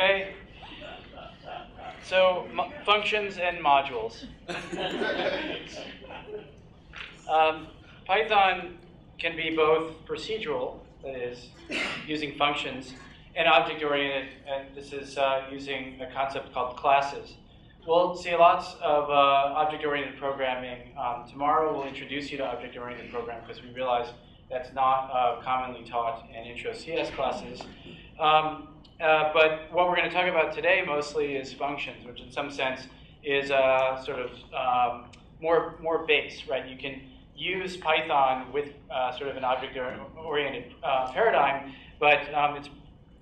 Okay. So functions and modules. um, Python can be both procedural, that is, using functions, and object-oriented, and this is uh, using a concept called classes. We'll see lots of uh, object-oriented programming. Um, tomorrow we'll introduce you to object-oriented programming because we realize that's not uh, commonly taught in intro CS classes. Um, uh, but what we're going to talk about today mostly is functions, which in some sense is uh, sort of um, more, more base, right? You can use Python with uh, sort of an object-oriented uh, paradigm, but um, it's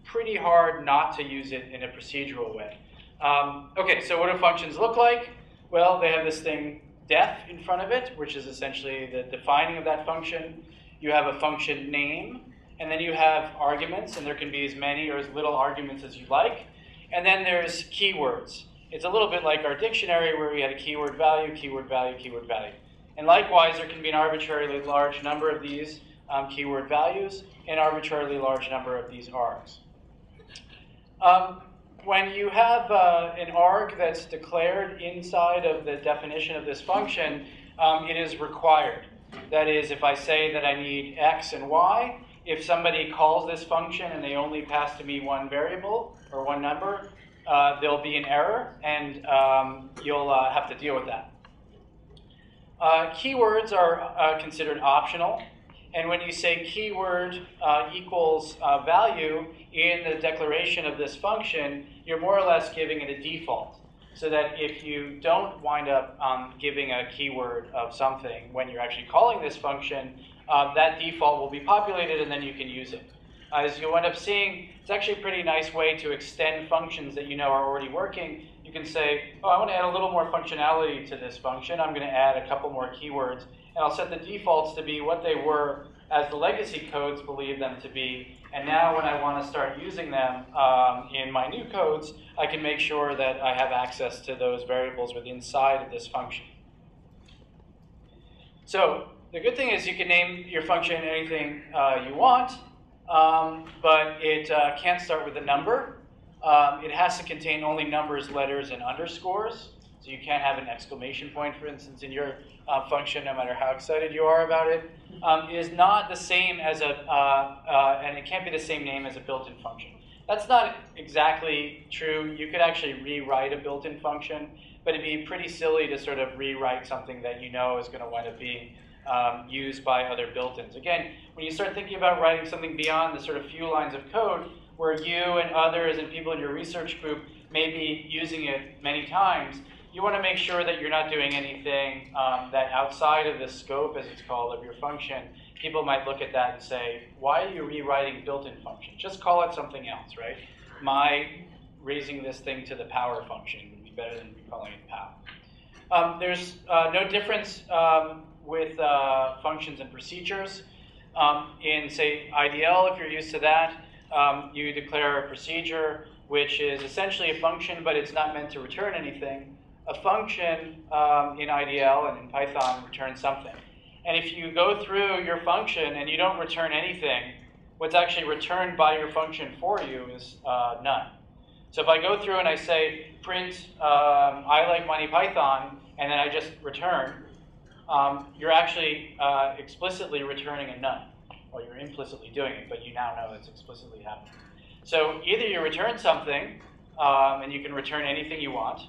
pretty hard not to use it in a procedural way. Um, okay, so what do functions look like? Well, they have this thing def in front of it, which is essentially the defining of that function. You have a function name, and then you have arguments, and there can be as many or as little arguments as you like. And then there's keywords. It's a little bit like our dictionary where we had a keyword value, keyword value, keyword value. And likewise, there can be an arbitrarily large number of these um, keyword values and arbitrarily large number of these args. Um, when you have uh, an arg that's declared inside of the definition of this function, um, it is required. That is, if I say that I need x and y, if somebody calls this function and they only pass to me one variable or one number, uh, there'll be an error, and um, you'll uh, have to deal with that. Uh, keywords are uh, considered optional. And when you say keyword uh, equals uh, value in the declaration of this function, you're more or less giving it a default. So that if you don't wind up um, giving a keyword of something when you're actually calling this function, uh, that default will be populated and then you can use it. As you'll end up seeing, it's actually a pretty nice way to extend functions that you know are already working. You can say, oh, I want to add a little more functionality to this function. I'm going to add a couple more keywords and I'll set the defaults to be what they were as the legacy codes believe them to be. And now when I want to start using them um, in my new codes, I can make sure that I have access to those variables within inside of this function. So the good thing is you can name your function anything uh, you want, um, but it uh, can't start with a number. Um, it has to contain only numbers, letters, and underscores. So you can't have an exclamation point, for instance, in your uh, function, no matter how excited you are about it. Um, it is not the same as a, uh, uh, and it can't be the same name as a built-in function. That's not exactly true. You could actually rewrite a built-in function, but it'd be pretty silly to sort of rewrite something that you know is going to wind up being um, used by other built-ins. Again, when you start thinking about writing something beyond the sort of few lines of code, where you and others and people in your research group may be using it many times, you want to make sure that you're not doing anything um, that outside of the scope, as it's called, of your function. People might look at that and say, why are you rewriting built-in function? Just call it something else, right? My raising this thing to the power function would be better than calling it power. Um, there's uh, no difference um, with uh, functions and procedures. Um, in, say, IDL, if you're used to that, um, you declare a procedure which is essentially a function, but it's not meant to return anything a function um, in IDL and in Python returns something. And if you go through your function and you don't return anything, what's actually returned by your function for you is uh, none. So if I go through and I say print um, I like Monty Python, and then I just return, um, you're actually uh, explicitly returning a none. Well, you're implicitly doing it, but you now know it's explicitly happening. So either you return something, um, and you can return anything you want,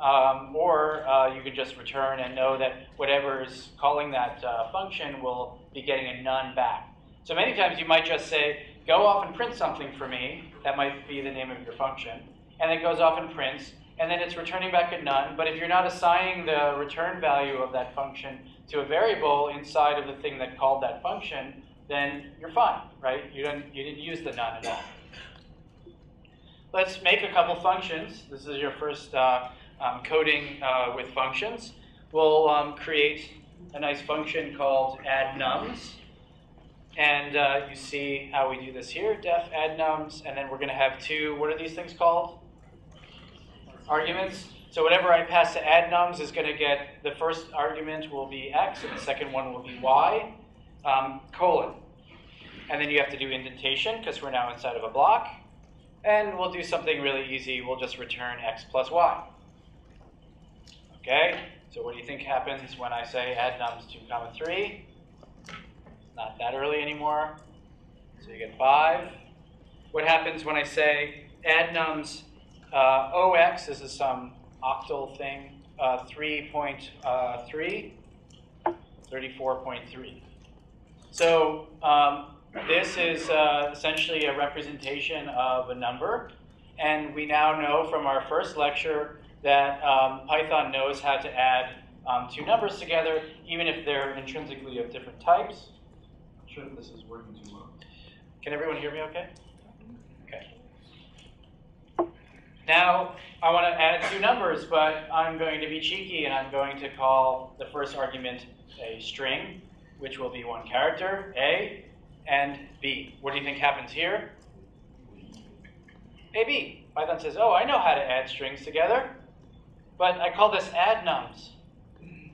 um, or uh, you can just return and know that whatever is calling that uh, function will be getting a none back. So many times you might just say, go off and print something for me. That might be the name of your function. And it goes off and prints, and then it's returning back a none. But if you're not assigning the return value of that function to a variable inside of the thing that called that function, then you're fine, right? You didn't, you didn't use the none at all. Let's make a couple functions. This is your first uh, um, coding uh, with functions. We'll um, create a nice function called add nums. And uh, you see how we do this here, def add nums, and then we're going to have two, what are these things called? Arguments. So whatever I pass to add nums is going to get, the first argument will be x, and the second one will be y, um, colon. And then you have to do indentation, because we're now inside of a block. And we'll do something really easy. We'll just return x plus y. Okay, so what do you think happens when I say add nums 2 comma 3? Not that early anymore. So you get 5. What happens when I say add nums uh, OX, this is some octal thing, uh, 3.3, uh, 34.3. So um, this is uh, essentially a representation of a number. And we now know from our first lecture that um, Python knows how to add um, two numbers together, even if they're intrinsically of different types. I'm sure this is working too well. Can everyone hear me? Okay. Now, I want to add two numbers, but I'm going to be cheeky and I'm going to call the first argument a string, which will be one character, A, and B. What do you think happens here? AB. Python says, oh, I know how to add strings together, but I call this add nums.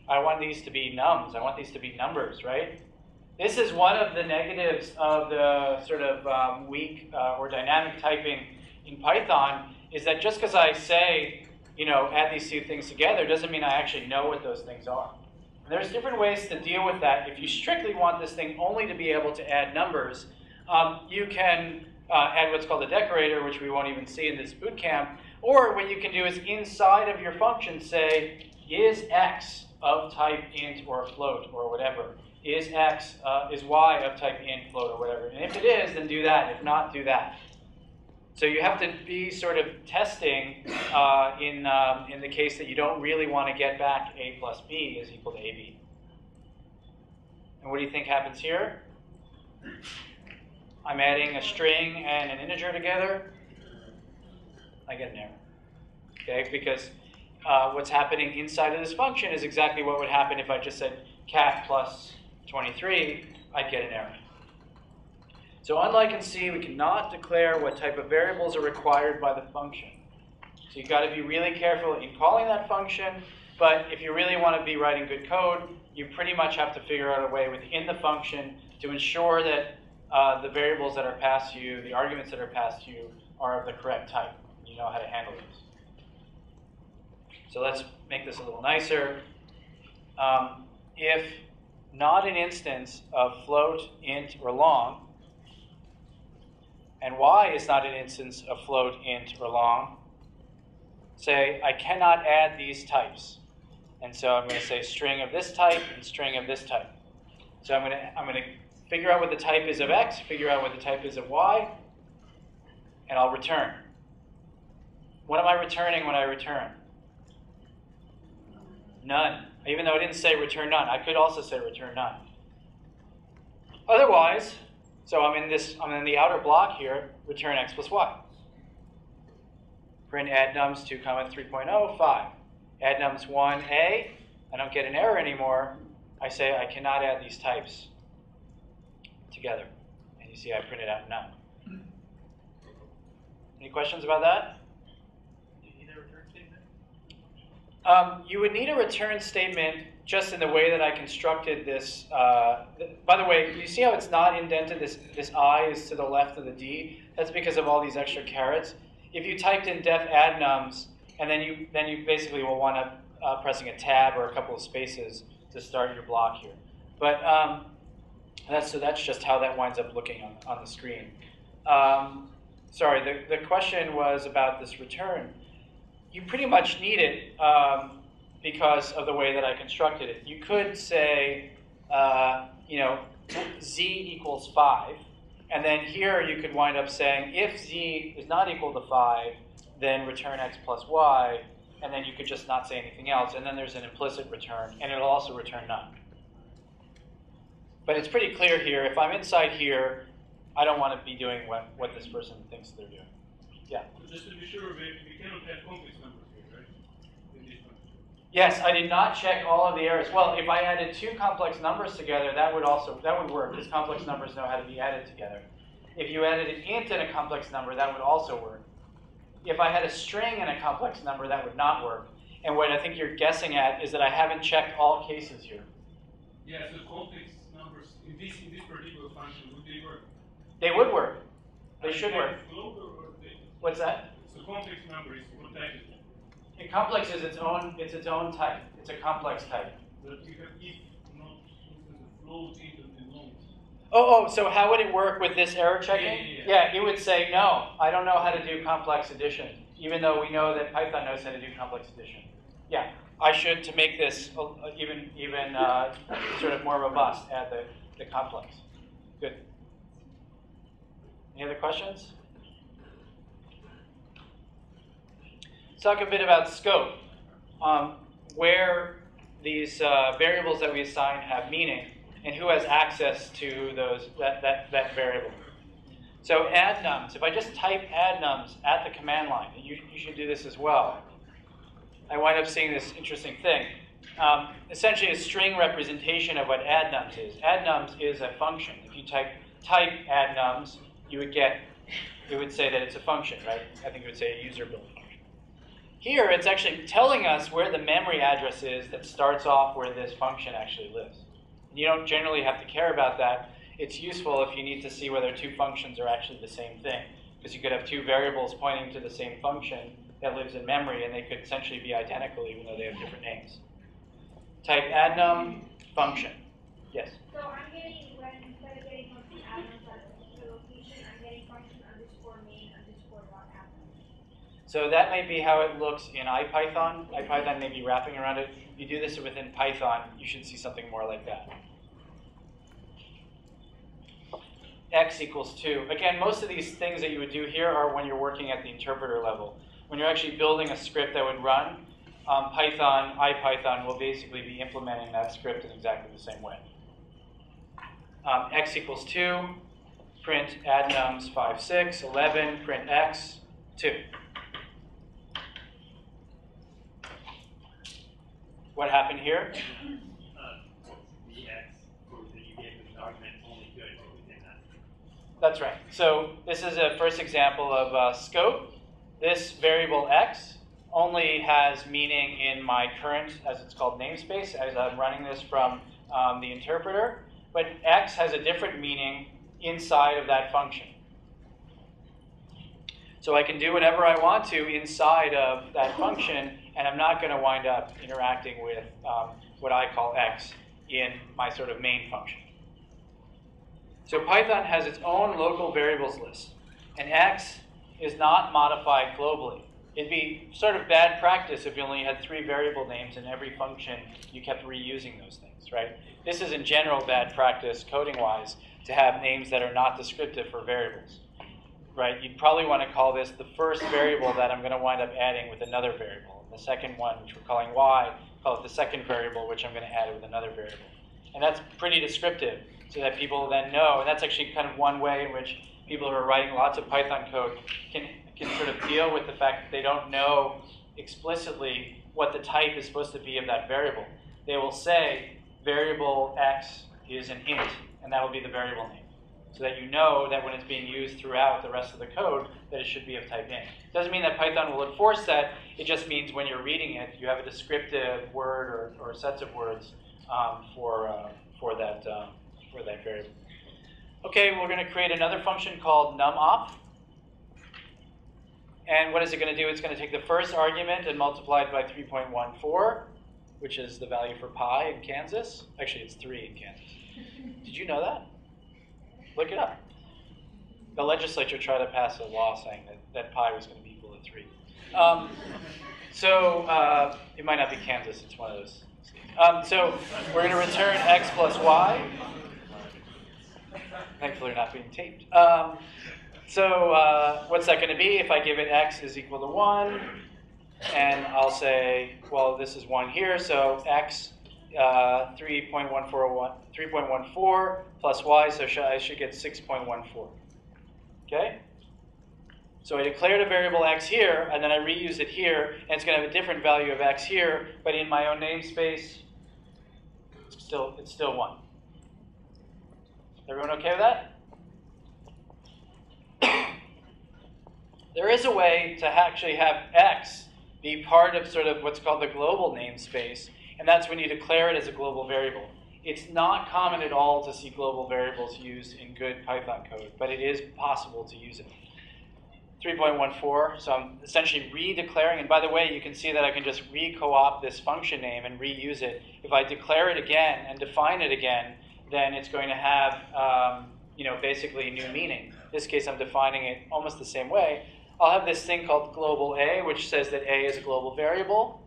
I want these to be nums. I want these to be numbers, right? This is one of the negatives of the sort of um, weak uh, or dynamic typing in Python is that just because I say, you know, add these two things together doesn't mean I actually know what those things are. And there's different ways to deal with that. If you strictly want this thing only to be able to add numbers, um, you can uh, add what's called a decorator, which we won't even see in this boot camp. Or what you can do is inside of your function say, is x of type int or float or whatever? Is x, uh, is y of type int, float, or whatever? And if it is, then do that. If not, do that. So you have to be sort of testing uh, in, um, in the case that you don't really want to get back a plus b is equal to ab. And what do you think happens here? I'm adding a string and an integer together. I get an error. Okay, because uh, what's happening inside of this function is exactly what would happen if I just said cat plus 23, I'd get an error. So unlike in C, we cannot declare what type of variables are required by the function. So you've got to be really careful in calling that function, but if you really want to be writing good code, you pretty much have to figure out a way within the function to ensure that uh, the variables that are passed to you, the arguments that are passed to you, are of the correct type. You know how to handle these. So let's make this a little nicer. Um, if not an instance of float, int, or long, and y is not an instance of float, int, or long, say I cannot add these types. And so I'm going to say string of this type and string of this type. So I'm going to, I'm going to figure out what the type is of x, figure out what the type is of y, and I'll return. What am I returning when I return? None. Even though I didn't say return none, I could also say return none. Otherwise, so I'm in this, I'm in the outer block here, return x plus y. Print add nums 2 comma 3.0, 5. Add nums 1a, I don't get an error anymore. I say I cannot add these types together. And you see I printed out none. Any questions about that? Do you need a return statement? Um, you would need a return statement just in the way that I constructed this. Uh, th by the way, you see how it's not indented? This, this I is to the left of the D? That's because of all these extra carets. If you typed in def add nums, and then you, then you basically will wind up uh, pressing a tab or a couple of spaces to start your block here. But um, that's, so that's just how that winds up looking on, on the screen. Um, sorry, the, the question was about this return you pretty much need it um, because of the way that I constructed it. You could say, uh, you know, z equals 5, and then here you could wind up saying, if z is not equal to 5, then return x plus y, and then you could just not say anything else, and then there's an implicit return, and it'll also return none. But it's pretty clear here, if I'm inside here, I don't want to be doing what, what this person thinks they're doing. Yeah? Just to be sure, we cannot have complex numbers here, right? In this one. Yes, I did not check all of the errors. Well, if I added two complex numbers together, that would also that would work because complex numbers know how to be added together. If you added an int and a complex number, that would also work. If I had a string and a complex number, that would not work. And what I think you're guessing at is that I haven't checked all cases here. Yeah, so complex numbers in this in this particular function would they work? They would work. They should work. Float or, or What's that? So complex number is what type is? A complex is its own, it's its own type. It's a complex type. But you have if not instance of float into the nodes. Oh, oh, so how would it work with this error checking? Yeah, yeah, yeah. it would say, no, I don't know how to do complex addition, even though we know that Python knows how to do complex addition. Yeah, I should, to make this even, even uh, sort of more robust, add the, the complex. Good. Any other questions? Let's talk a bit about scope. Um, where these uh, variables that we assign have meaning and who has access to those that, that, that variable. So add nums, if I just type add nums at the command line, you, you should do this as well, I wind up seeing this interesting thing. Um, essentially a string representation of what add nums is. Add nums is a function. If you type type add nums, you would get, it would say that it's a function, right? I think it would say a user build function. Here, it's actually telling us where the memory address is that starts off where this function actually lives. You don't generally have to care about that. It's useful if you need to see whether two functions are actually the same thing, because you could have two variables pointing to the same function that lives in memory, and they could essentially be identical even though they have different names. Type add num function. Yes? So I'm getting, when instead of getting function address at the location, I'm getting function underscore main underscore dot address. So that may be how it looks in IPython. IPython may be wrapping around it. If you do this within Python, you should see something more like that. x equals 2. Again, most of these things that you would do here are when you're working at the interpreter level. When you're actually building a script that would run, um, Python, IPython will basically be implementing that script in exactly the same way. Um, x equals 2, print add nums 5, 6, 11, print x, 2. What happened here? uh, the x proof that you gave as an argument only good within that. That's right. So this is a first example of uh, scope. This variable x only has meaning in my current, as it's called, namespace, as I'm running this from um, the interpreter. But x has a different meaning inside of that function. So I can do whatever I want to inside of that function, and I'm not going to wind up interacting with um, what I call x in my sort of main function. So Python has its own local variables list, and x is not modified globally. It'd be sort of bad practice if you only had three variable names in every function, you kept reusing those things, right? This is in general bad practice, coding-wise, to have names that are not descriptive for variables, right? You'd probably want to call this the first variable that I'm going to wind up adding with another variable. The second one, which we're calling y, call it the second variable, which I'm going to add it with another variable. And that's pretty descriptive, so that people then know, and that's actually kind of one way in which people who are writing lots of Python code can, can sort of deal with the fact that they don't know explicitly what the type is supposed to be of that variable. They will say variable x is an int, and that will be the variable name. So that you know that when it's being used throughout the rest of the code, that it should be of type int. Doesn't mean that Python will enforce that. It just means when you're reading it, you have a descriptive word or, or sets of words um, for, uh, for, that, um, for that variable. Okay, we're going to create another function called numop. And what is it going to do? It's going to take the first argument and multiply it by 3.14, which is the value for pi in Kansas. Actually, it's 3 in Kansas. Did you know that? Look it up. The legislature tried to pass a law saying that, that pi was going to be equal to 3. Um, so uh, it might not be Kansas, it's one of those. Um, so we're going to return x plus y. Thankfully, we're not being taped. Um, so uh, what's that going to be if I give it x is equal to 1? And I'll say, well, this is 1 here, so x uh, 3.14 plus y, so sh I should get 6.14. Okay? So I declared a variable x here, and then I reuse it here, and it's going to have a different value of x here, but in my own namespace, it's still, it's still 1. Everyone okay with that? there is a way to actually have x be part of sort of what's called the global namespace, and that's when you declare it as a global variable. It's not common at all to see global variables used in good Python code, but it is possible to use it. 3.14. So I'm essentially redeclaring. And by the way, you can see that I can just re-co-opt this function name and reuse it. If I declare it again and define it again, then it's going to have, um, you know, basically new meaning. In this case, I'm defining it almost the same way. I'll have this thing called global A, which says that A is a global variable.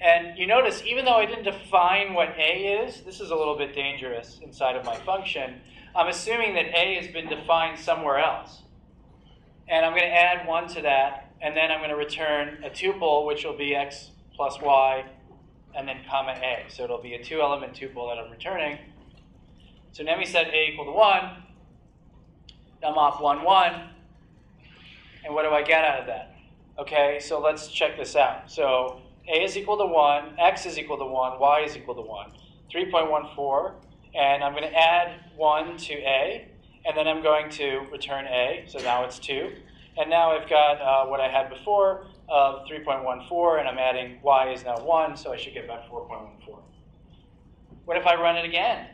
And you notice, even though I didn't define what A is, this is a little bit dangerous inside of my function. I'm assuming that A has been defined somewhere else. And I'm going to add 1 to that, and then I'm going to return a tuple, which will be x plus y, and then comma A. So it'll be a two-element tuple that I'm returning. So now we set A equal to 1. I'm off 1, 1. And what do I get out of that? Okay, so let's check this out. So A is equal to 1, X is equal to 1, Y is equal to 1. 3.14, and I'm going to add 1 to A, and then I'm going to return A, so now it's 2. And now I've got uh, what I had before of 3.14, and I'm adding Y is now 1, so I should get back 4.14. What if I run it again?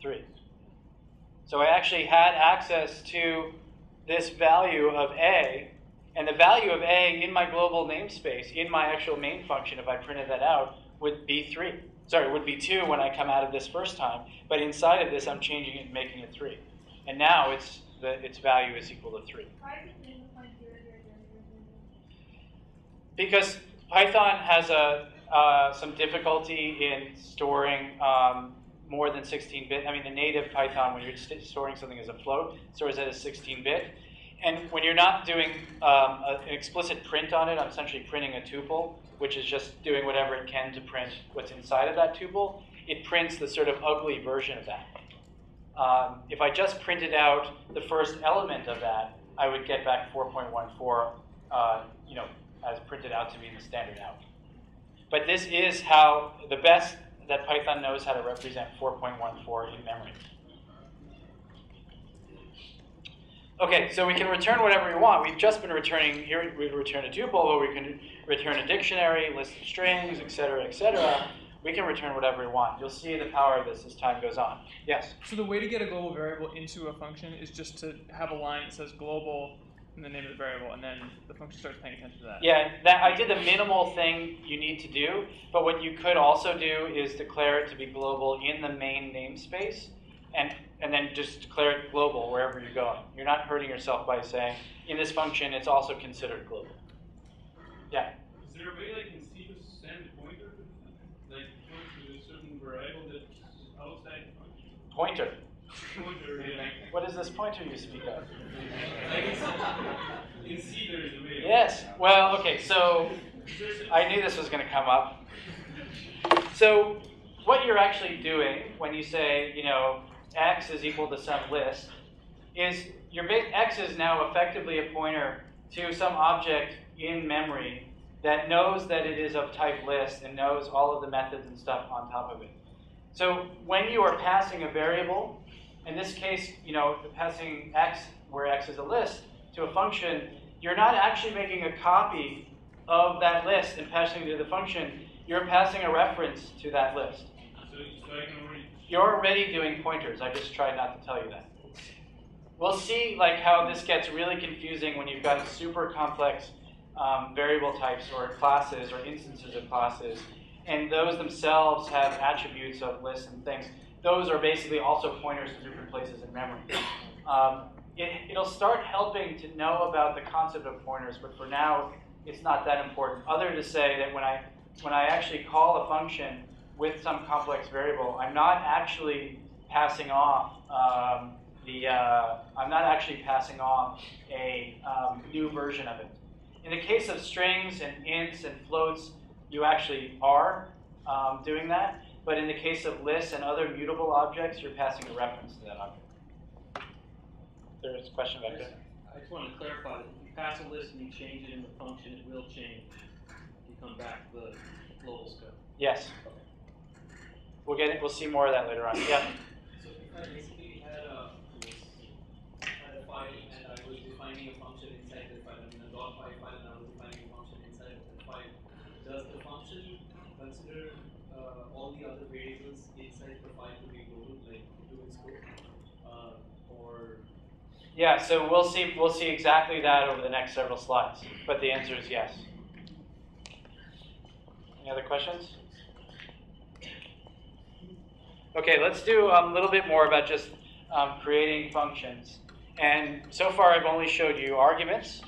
Three. So I actually had access to this value of A, and the value of A in my global namespace, in my actual main function, if I printed that out, would be 3. Sorry, would be 2 when I come out of this first time, but inside of this I'm changing it and making it 3. And now it's the, its value is equal to 3. Why is it name point zero zero zero zero zero? Because Python has a, uh, some difficulty in storing um, more than 16 bit. I mean, the native Python, when you're st- storing something as a float, stores it as 16 bit. And when you're not doing um, a, an explicit print on it, I'm essentially printing a tuple, which is just doing whatever it can to print what's inside of that tuple. It prints the sort of ugly version of that. Um, if I just printed out the first element of that, I would get back 4.14, uh, you know, as printed out to me in the standard out. But this is how the best that Python knows how to represent 4.14 in memory. Okay, so we can return whatever we want. We've just been returning, here we return a tuple, but we can return a dictionary, list of strings, etc., etc. We can return whatever we want. You'll see the power of this as time goes on. Yes? So the way to get a global variable into a function is just to have a line that says global in the name of the variable, and then the function starts paying attention to that. Yeah, that I did the minimal thing you need to do, but what you could also do is declare it to be global in the main namespace, and and then just declare it global wherever you're going. You're not hurting yourself by saying in this function it's also considered global. Yeah. Is there a way I can see the send pointer? Like point to a certain variable that's outside the function? Pointer. What is this pointer you speak of? Yes. Well, okay. So I knew this was going to come up. So what you're actually doing when you say, you know, x is equal to some list is your x is now effectively a pointer to some object in memory that knows that it is of type list and knows all of the methods and stuff on top of it. So when you are passing a variable, in this case, you know, passing x, where x is a list, to a function, you're not actually making a copy of that list and passing it to the function. You're passing a reference to that list. So, so already. You're already doing pointers. I just tried not to tell you that. We'll see like how this gets really confusing when you've got super complex um, variable types or classes or instances of classes, and those themselves have attributes of lists and things. Those are basically also pointers to different places in memory. Um, it, it'll start helping to know about the concept of pointers, but for now, it's not that important. Other to say that when I when I actually call a function with some complex variable, I'm not actually passing off um, the, uh, I'm not actually passing off a um, new version of it. In the case of strings and ints and floats, you actually are um, doing that. But in the case of lists and other mutable objects, you're passing a reference to that object. There's a question back there. I just want to clarify that if you pass a list and you change it in the function, it will change. If you come back to the global scope. Yes. We'll get it. We'll see more of that later on. Yeah. So if I basically had a, had a file and I was defining a function inside the file, I mean a dot py file and I was defining a function inside of the file, does the function consider uh, all the other variables inside the file to be global, like its scope? uh, or Yeah, so we'll see, we'll see exactly that over the next several slides, but the answer is yes. Any other questions? Okay, let's do a little bit more about just um, creating functions. And so far I've only showed you arguments,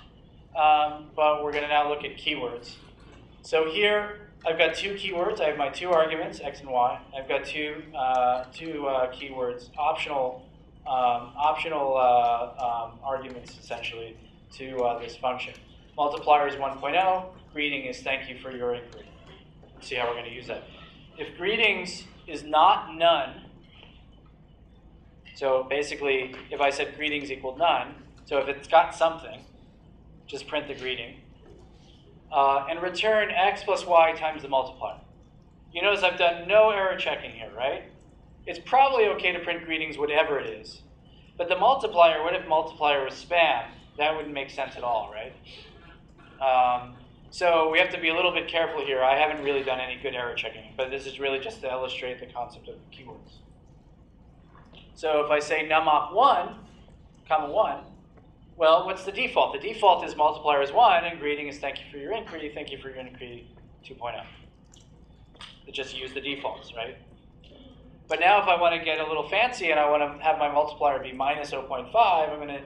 um, but we're going to now look at keywords. So here I've got two keywords. I have my two arguments, x and y. I've got two, uh, two uh, keywords, optional, um, optional uh, um, arguments essentially to uh, this function. Multiplier is 1.0. Greeting is thank you for your inquiry. Let's see how we're going to use that. If greetings is not none, so basically, if I said greetings equal none, so if it's got something, just print the greeting. Uh, and return x plus y times the multiplier. You notice I've done no error checking here, right? It's probably okay to print greetings whatever it is. But the multiplier, what if multiplier was spam? That wouldn't make sense at all, right? Um, so we have to be a little bit careful here. I haven't really done any good error checking, but this is really just to illustrate the concept of keywords. So if I say numop1, comma 1, well, what's the default? The default is multiplier is 1, and greeting is thank you for your inquiry, thank you for your inquiry 2.0. It just use the defaults, right? But now if I want to get a little fancy and I want to have my multiplier be minus 0.5, I'm going to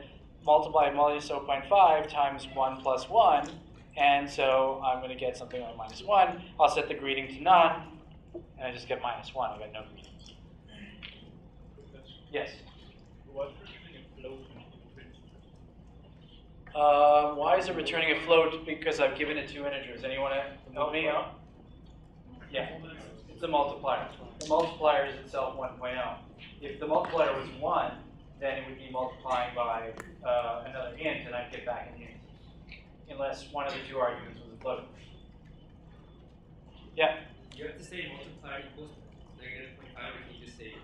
multiply minus 0.5 times 1 plus 1, and so I'm going to get something like minus 1. I'll set the greeting to none, and I just get minus 1. I got no greetings. Yes? What's returning a float Uh, why is it returning a float? Because I've given it two integers. Anyone want to help me out? Yeah, it's a multiplier. The multiplier is itself 1.0. If the multiplier was 1, then it would be multiplying by uh, another int, and I'd get back an int. Unless one of the two arguments was a float. Yeah? you have to say multiplier equals negative point five, or can you just say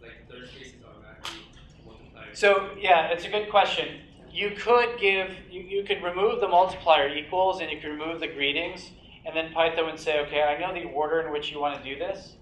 like third space is automatically multiplier? So yeah, it's a good question. You could give, you, you could remove the multiplier equals and you could remove the greetings, and then Python would say, okay, I know the order in which you want to do this,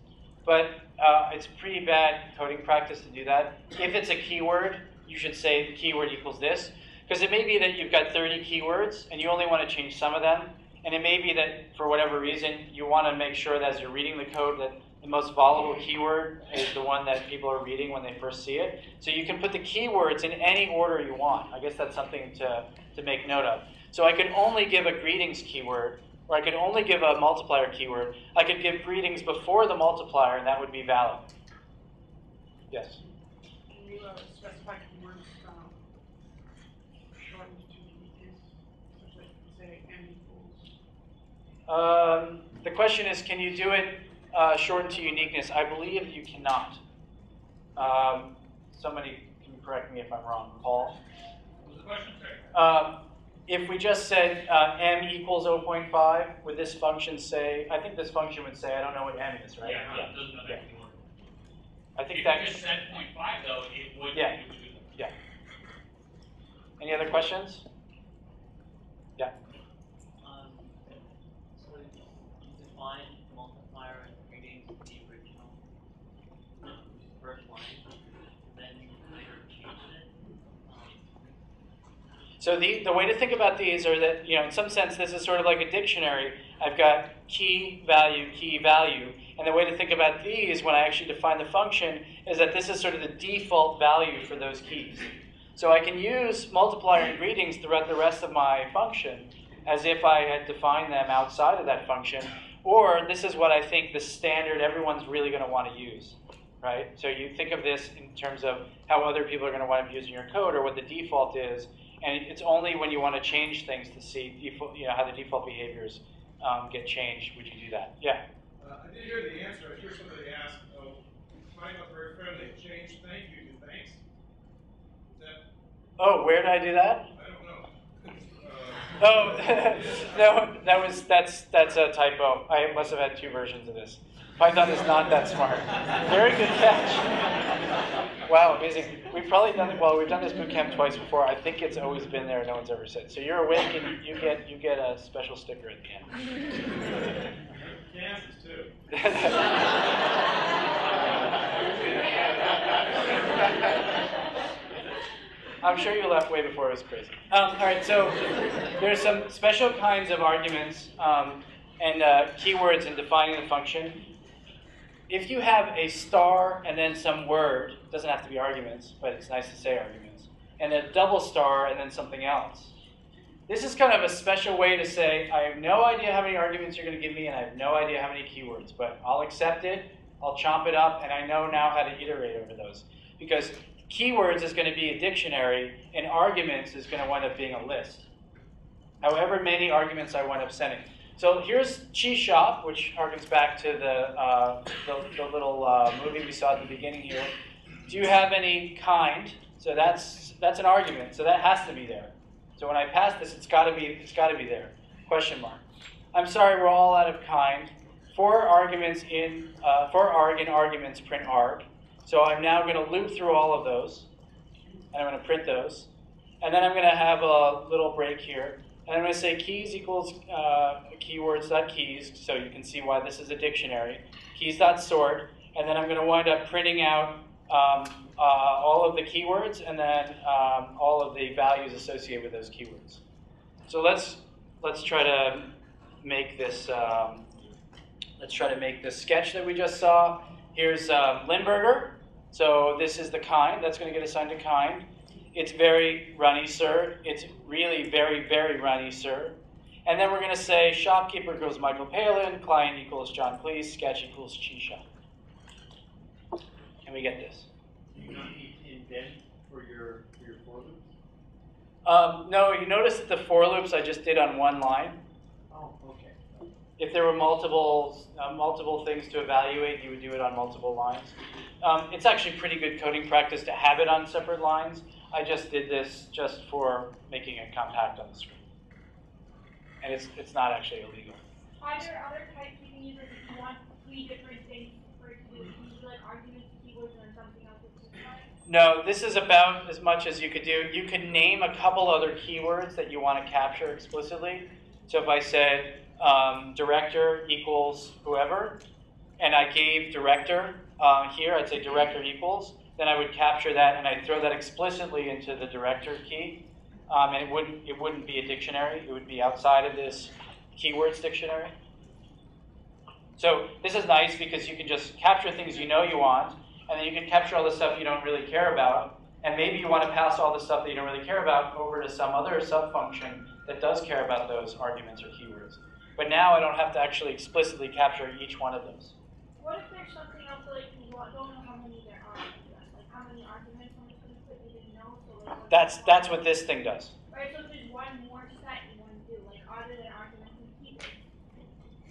but uh, it's pretty bad coding practice to do that. If it's a keyword, you should say the keyword equals this, because it may be that you've got 30 keywords and you only want to change some of them, and it may be that for whatever reason you want to make sure that as you're reading the code that the most volatile keyword is the one that people are reading when they first see it. So you can put the keywords in any order you want. I guess that's something to, to make note of. So I could only give a greetings keyword, or I could only give a multiplier keyword. I could give greetings before the multiplier, and that would be valid. Yes? Can you uh, specify keywords um, shortened to such you say m equals? Um, the question is, can you do it uh, shortened to uniqueness? I believe you cannot. Um, somebody can correct me if I'm wrong. Paul? What was the question, sorry? Um, if we just said uh, m equals 0.5, would this function say, I think this function would say, I don't know what m is, right? Yeah, it doesn't have Yeah. that keyword. I think If that, you just said point 0.5, though, it would. Yeah. it would yeah. Any other questions? Yeah. Um, so you define multiplier and greetings in the original um, first line, then you later changed it. Um, So the, the way to think about these are that, you know, in some sense, this is sort of like a dictionary. I've got key, value, key, value. And the way to think about these when I actually define the function is that this is sort of the default value for those keys. So I can use multiplier and greetings throughout the rest of my function as if I had defined them outside of that function. Or this is what I think the standard everyone's really going to want to use, right? So you think of this in terms of how other people are going to wind up using your code or what the default is. And it's only when you want to change things to see default, you know, how the default behaviors um, get changed would you do that. Yeah. Uh, I did hear the answer. I hear somebody ask, oh, find out very friendly, change thank you to thanks. That, Oh, where did I do that? I don't know. Uh, Oh, no, that was that's that's a typo. I must have had two versions of this. Python is not that smart. Very good catch. Wow, amazing. We've probably done. Well, we've done this boot camp twice before. I think it's always been there. No one's ever said. So you're awake, and you get you get a special sticker at the end. Kansas too. I'm sure you left way before it was crazy. Um, all right, so there's some special kinds of arguments um, and uh, keywords in defining the function. If you have a star and then some word, doesn't have to be arguments, but it's nice to say arguments, and a double star and then something else. This is kind of a special way to say, I have no idea how many arguments you're going to give me, and I have no idea how many keywords, but I'll accept it, I'll chomp it up, and I know now how to iterate over those. Because keywords is going to be a dictionary, and arguments is going to wind up being a list. However many arguments I wind up sending. So here's Cheese Shop, which harkens back to the, uh, the, the, little uh, movie we saw at the beginning here. Do you have any kind? So that's, that's an argument, so that has to be there. So when I pass this, it's got to be it's got to be there. Question mark. I'm sorry, we're all out of kind. Four arguments in uh, for arg in arguments print arg. So I'm now going to loop through all of those, and I'm going to print those, and then I'm going to have a little break here, and I'm going to say keys equals uh, keywords dot keys, so you can see why this is a dictionary. Keys dot sort, and then I'm going to wind up printing out um, uh, all of the keywords and then um, all of the values associated with those keywords. So let's let's try to make this um, let's try to make this sketch that we just saw. Here's uh, Limburger. So this is the kind that's going to get assigned to kind. It's very runny, sir. It's really very very runny, sir. And then we're going to say shopkeeper equals Michael Palin, client equals John Cleese, sketch equals shop. Can we get this? Do you not need to indent for your, for your for loops? Um, no, you notice that the for loops I just did on one line. Oh, okay. If there were multiple uh, multiple things to evaluate, you would do it on multiple lines. Um, it's actually pretty good coding practice to have it on separate lines. I just did this just for making it compact on the screen, and it's it's not actually illegal. Are there other types you can use if you want three different things for it to do? Can you use like arguments, keywords, and then something else? No, this is about as much as you could do. You could name a couple other keywords that you want to capture explicitly. So if I said um, director equals whoever, and I gave director uh, here, I'd say director equals, then I would capture that and I'd throw that explicitly into the director key. Um, and it wouldn't, it wouldn't be a dictionary, it would be outside of this keywords dictionary. So this is nice because you can just capture things you know you want, and then you can capture all the stuff you don't really care about, and maybe you want to pass all the stuff that you don't really care about over to some other subfunction that does care about those arguments or keywords. But now I don't have to actually explicitly capture each one of those. What if there's something else that like you want, don't know how many there are? Like how many arguments I'm just gonna put you didn't know, so like. what- That's that's what this thing does. Right, so if there's one more set you want to do, like other than arguments and keywords.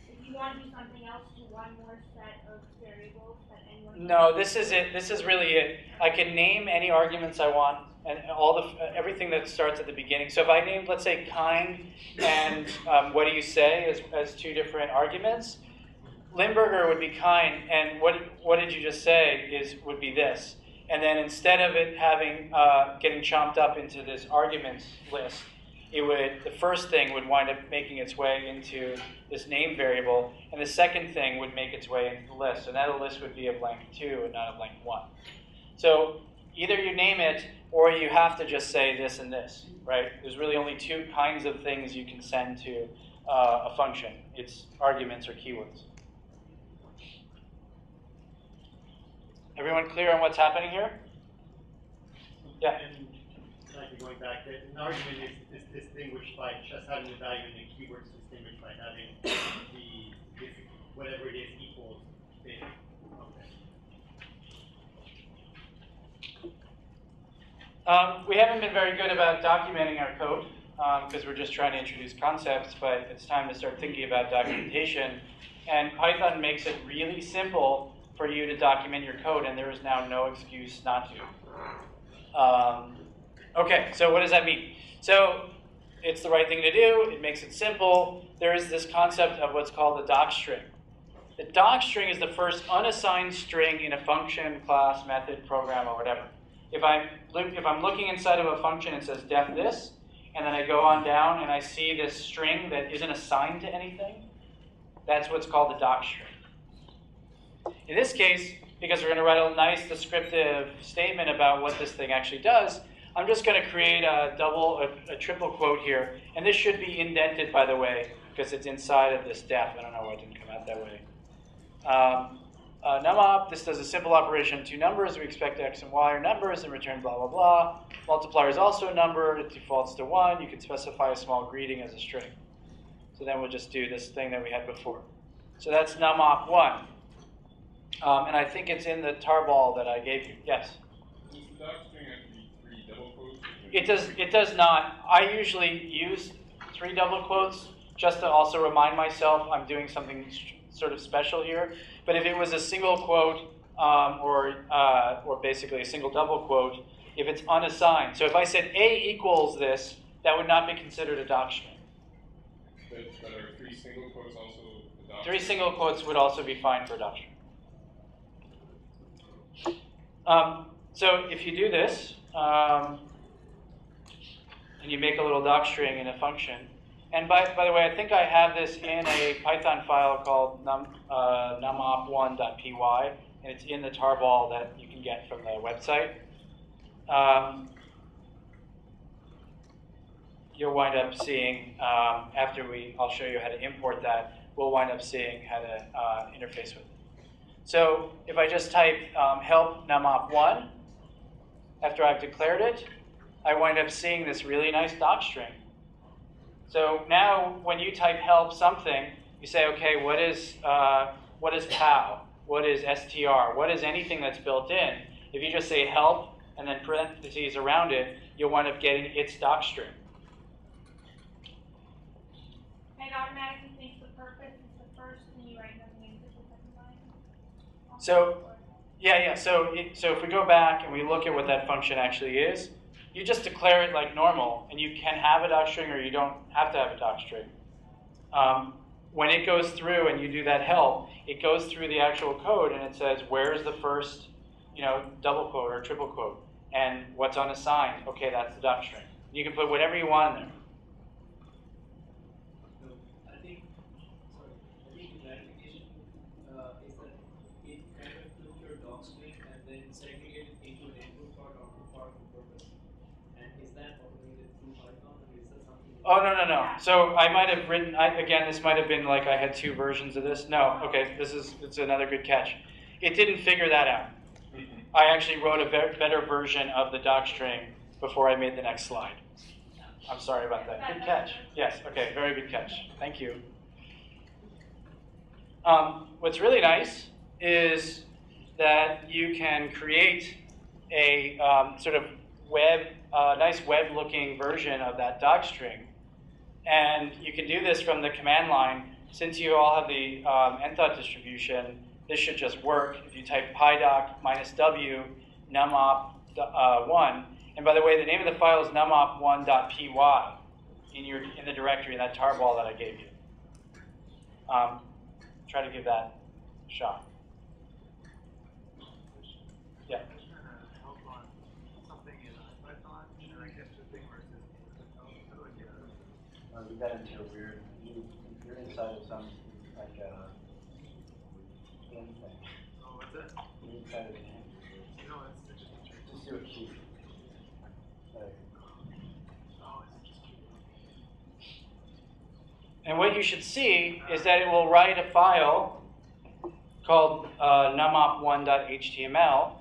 If you want to do something else, do one more set of variables that anyone. No, this is it. This is really it. I can name any arguments I want, and all the everything that starts at the beginning. So if I named, let's say, kind and um, what do you say as, as two different arguments, Limburger would be kind, and what what did you just say is would be this. And then instead of it having uh, getting chomped up into this arguments list, it would the first thing would wind up making its way into this name variable, and the second thing would make its way into the list. And that list would be a blank two and not a blank one. So either you name it or you have to just say this and this, right? There's really only two kinds of things you can send to uh, a function. It's arguments or keywords. Everyone clear on what's happening here? Yeah. And going back, an argument is, is distinguished by just having the value in the keywords distinguished by having the, whatever it is equals thing. Okay. Um, we haven't been very good about documenting our code because we're just trying to introduce concepts, but it's time to start thinking about documentation. And Python makes it really simple for you to document your code, and there is now no excuse not to. Um, okay, so what does that mean? So it's the right thing to do. It makes it simple. There is this concept of what's called the doc string. The doc string is the first unassigned string in a function, class, method, program, or whatever. If I'm, if I'm looking inside of a function, it says def this, and then I go on down and I see this string that isn't assigned to anything, that's what's called the doc string. In this case, because we're going to write a nice descriptive statement about what this thing actually does, I'm just going to create a double, a, a triple quote here, and this should be indented, by the way, because it's inside of this def. I don't know why it didn't come out that way. Um, uh, numop, this does a simple operation, two numbers, we expect x and y are numbers and return blah, blah, blah. Multiplier is also a number, it defaults to one. You can specify a small greeting as a string. So then we'll just do this thing that we had before. So that's numop one. Um, and I think it's in the tarball that I gave you. Yes? Does the doc string have to be three double quotes? It does, it does not. I usually use three double quotes just to also remind myself I'm doing something sort of special here. But if it was a single quote um, or, uh, or basically a single double quote, if it's unassigned, so if I said A equals this, that would not be considered a doc string. But, but are three single quotes also a doc Three single quotes would also be fine for a doc string. Um, so if you do this, um, and you make a little doc string in a function, and by, by the way, I think I have this in a Python file called num, uh, numop1.py, and it's in the tarball that you can get from the website. Um, you'll wind up seeing, um, after we, I'll show you how to import that, we'll wind up seeing how to uh, interface with it. So if I just type um, help numop1, after I've declared it, I wind up seeing this really nice doc string. So now when you type help something, you say, okay, what is, uh, what is POW? What is STR? What is anything that's built in? If you just say help and then parentheses around it, you'll wind up getting its doc string. It automatically thinks the purpose is the first, and you write nothing into the second line. So, yeah, yeah. So, so if we go back and we look at what that function actually is, you just declare it like normal, and you can have a doc string or you don't have to have a doc string. Um, when it goes through and you do that help, it goes through the actual code and it says where's the first, you know, double quote or triple quote, and what's unassigned. Okay, that's the doc string. You can put whatever you want in there. No, I think, sorry, I think the clarification uh, is that it kind of took your doc string and then segregated into an input part, output part for purpose. And is that automated through Python, or is that something? Oh no no no. So I might have written I, again. This might have been like I had two versions of this. No. Okay. This is it's another good catch. It didn't figure that out. I actually wrote a ve- better version of the doc string before I made the next slide. I'm sorry about that. Good catch. Yes. Okay. Very good catch. Thank you. Um, what's really nice is that you can create a um, sort of web, uh, nice web-looking version of that doc string. And you can do this from the command line. Since you all have the um, Enthought distribution, this should just work. If you type pydoc minus w numop uh, 1, and by the way, the name of the file is numop1.py in, your, in the directory, in that tarball that I gave you. Um, try to give that a shot. Yeah. Uh, we got into a weird, you, you're inside of some, like, uh, game thing. Oh, what's that? You're inside of a game. No, it's just Just do a key. Like, Oh, And what you should see is that it will write a file called uh, numop1.html.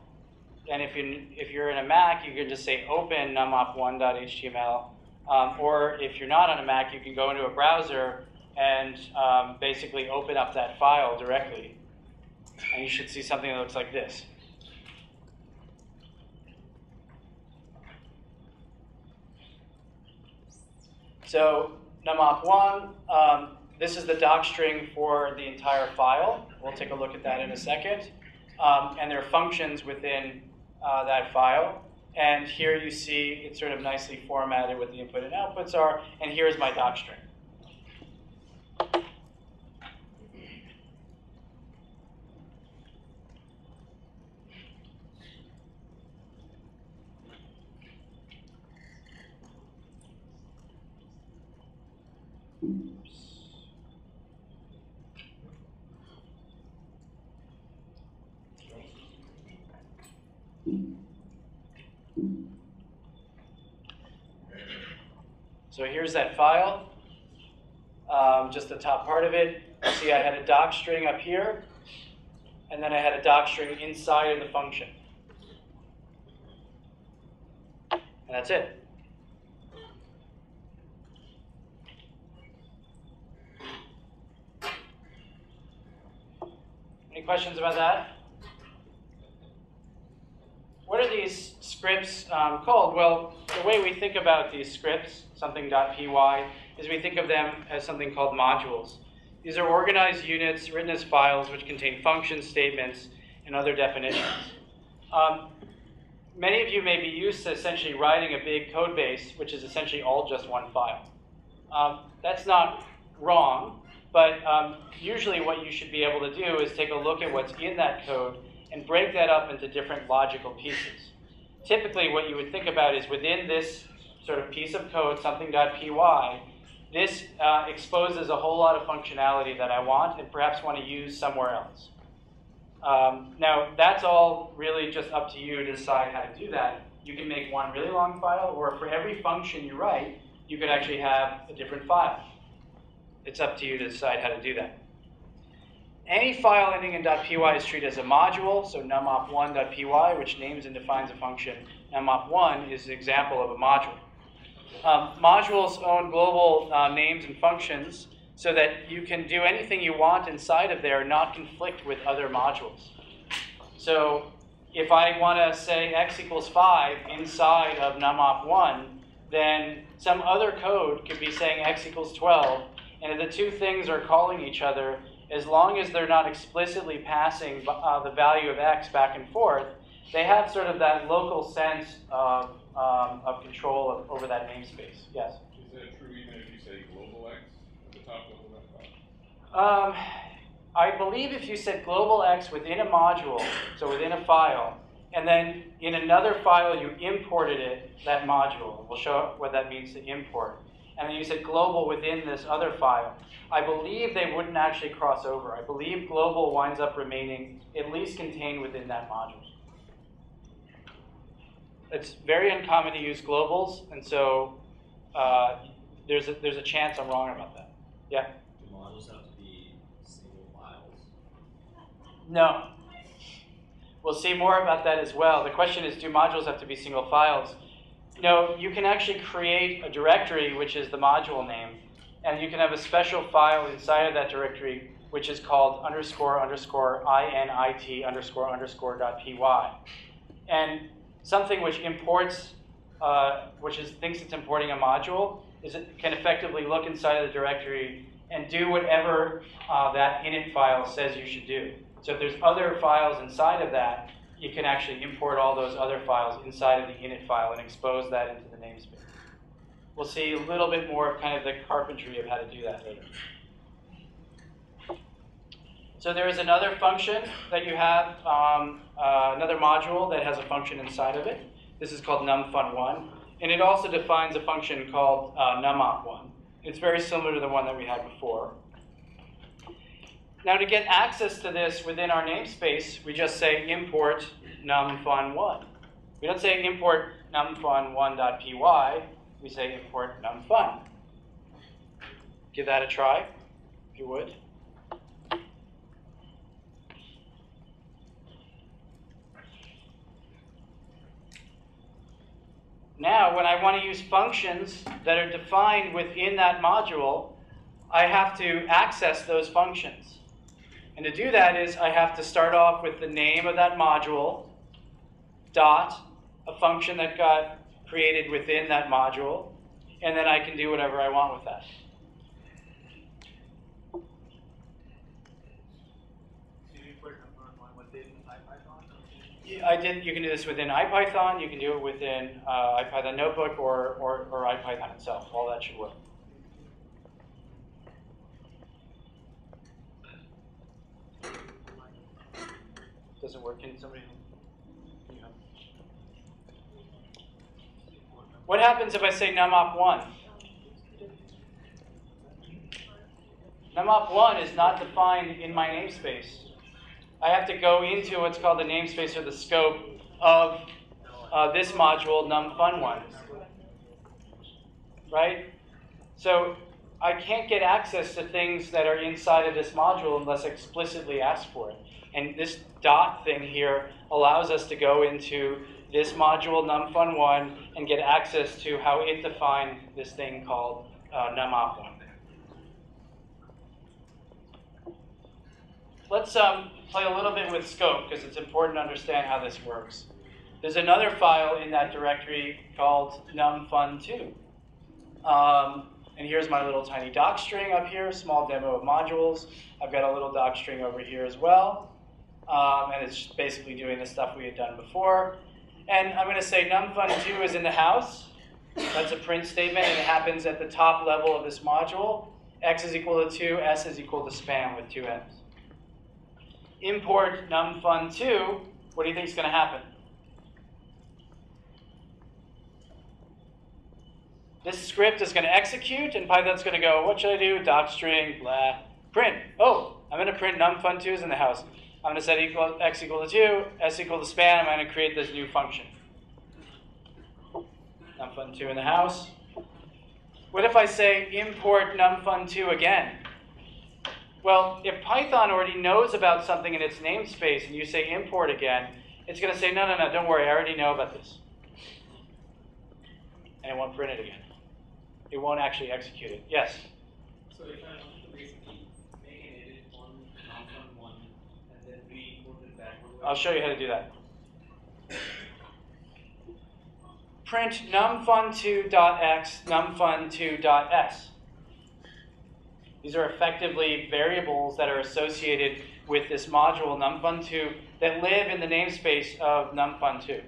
And if, you, if you're in a Mac, you can just say open numop1.html. Um, or if you're not on a Mac, you can go into a browser and um, basically open up that file directly. And you should see something that looks like this. So numop1, um, this is the doc string for the entire file. We'll take a look at that in a second. Um, and there are functions within uh, that file. And here you see it's sort of nicely formatted what the input and outputs are. And here's my doc string. Here's that file, um, just the top part of it. See, I had a doc string up here, and then I had a doc string inside of the function. And that's it. Any questions about that? What are these scripts um, called? Well, the way we think about these scripts, something.py, is we think of them as something called modules. These are organized units written as files which contain functions, statements, and other definitions. Um, many of you may be used to essentially writing a big code base, which is essentially all just one file. Um, that's not wrong, but um, usually what you should be able to do is take a look at what's in that code and break that up into different logical pieces. Typically, what you would think about is within this sort of piece of code, something.py, this uh, exposes a whole lot of functionality that I want and perhaps want to use somewhere else. Um, now, that's all really just up to you to decide how to do that. You can make one really long file, or for every function you write, you could actually have a different file. It's up to you to decide how to do that. Any file ending in .py is treated as a module, so numop1.py, which names and defines a function. Numop1 is an example of a module. Um, modules own global uh, names and functions so that you can do anything you want inside of there, not conflict with other modules. So if I want to say x equals 5 inside of numop1, then some other code could be saying x equals 12, and if the two things are calling each other, as long as they're not explicitly passing uh, the value of x back and forth, they have sort of that local sense of, um, of control of, over that namespace. Yes? Is that true even if you say global x at the top level of file? Um, I believe if you said global x within a module, so within a file, and then in another file you imported it, that module, we'll show what that means to import, and you said global within this other file, I believe they wouldn't actually cross over. I believe global winds up remaining at least contained within that module. It's very uncommon to use globals, and so uh, there's, a, there's a chance I'm wrong about that. Yeah? Do modules have to be single files? No. We'll see more about that as well. The question is, do modules have to be single files? No, you can actually create a directory, which is the module name, and you can have a special file inside of that directory, which is called underscore underscore init underscore underscore dot py. And something which imports, uh, which is thinks it's importing a module, is it can effectively look inside of the directory and do whatever uh, that init file says you should do. So if there's other files inside of that, you can actually import all those other files inside of the init file and expose that into the namespace. We'll see a little bit more of kind of the carpentry of how to do that later. So there is another function that you have, um, uh, another module that has a function inside of it. This is called numfun1. And it also defines a function called uh, numop1. It's very similar to the one that we had before. Now to get access to this within our namespace, we just say import numfun1. We don't say import numfun1.py, we say import numfun. Give that a try, if you would. Now, when I want to use functions that are defined within that module, I have to access those functions. And to do that is I have to start off with the name of that module, dot, a function that got created within that module, and then I can do whatever I want with that. I did. You can do this within IPython. You can do it within uh, IPython Notebook or, or, or IPython itself. All that should work. Doesn't work. Can somebody? What happens if I say numop1? Numop1 is not defined in my namespace. I have to go into what's called the namespace or the scope of uh, this module, numfun1. Right? So I can't get access to things that are inside of this module unless I explicitly ask for it. And this dot thing here allows us to go into this module numfun1 and get access to how it defined this thing called uh, numop1. Let's um, play a little bit with scope because it's important to understand how this works. There's another file in that directory called numfun2. Um, and here's my little tiny doc string up here, small demo of modules. I've got a little doc string over here as well. Um, and it's basically doing the stuff we had done before. And I'm going to say numfun2 is in the house. That's a print statement, and it happens at the top level of this module. x is equal to 2, s is equal to span with two m's. Import numfun2, what do you think is going to happen? This script is going to execute, and Python's going to go, what should I do? Doc string, blah, print. Oh, I'm going to print numfun2 is in the house. I'm going to set equal, x equal to 2, s equal to span. I'm going to create this new function. Numfun2 in the house. What if I say import numfun2 again? Well, if Python already knows about something in its namespace and you say import again, it's going to say, no, no, no, don't worry, I already know about this. And it won't print it again. It won't actually execute it. Yes? So if I want to basically make an edit on non one and then re-import it back, what do I I'll show you how to do that. Print numfun2.x, numfun2.s. These are effectively variables that are associated with this module numfun2 that live in the namespace of numfun2.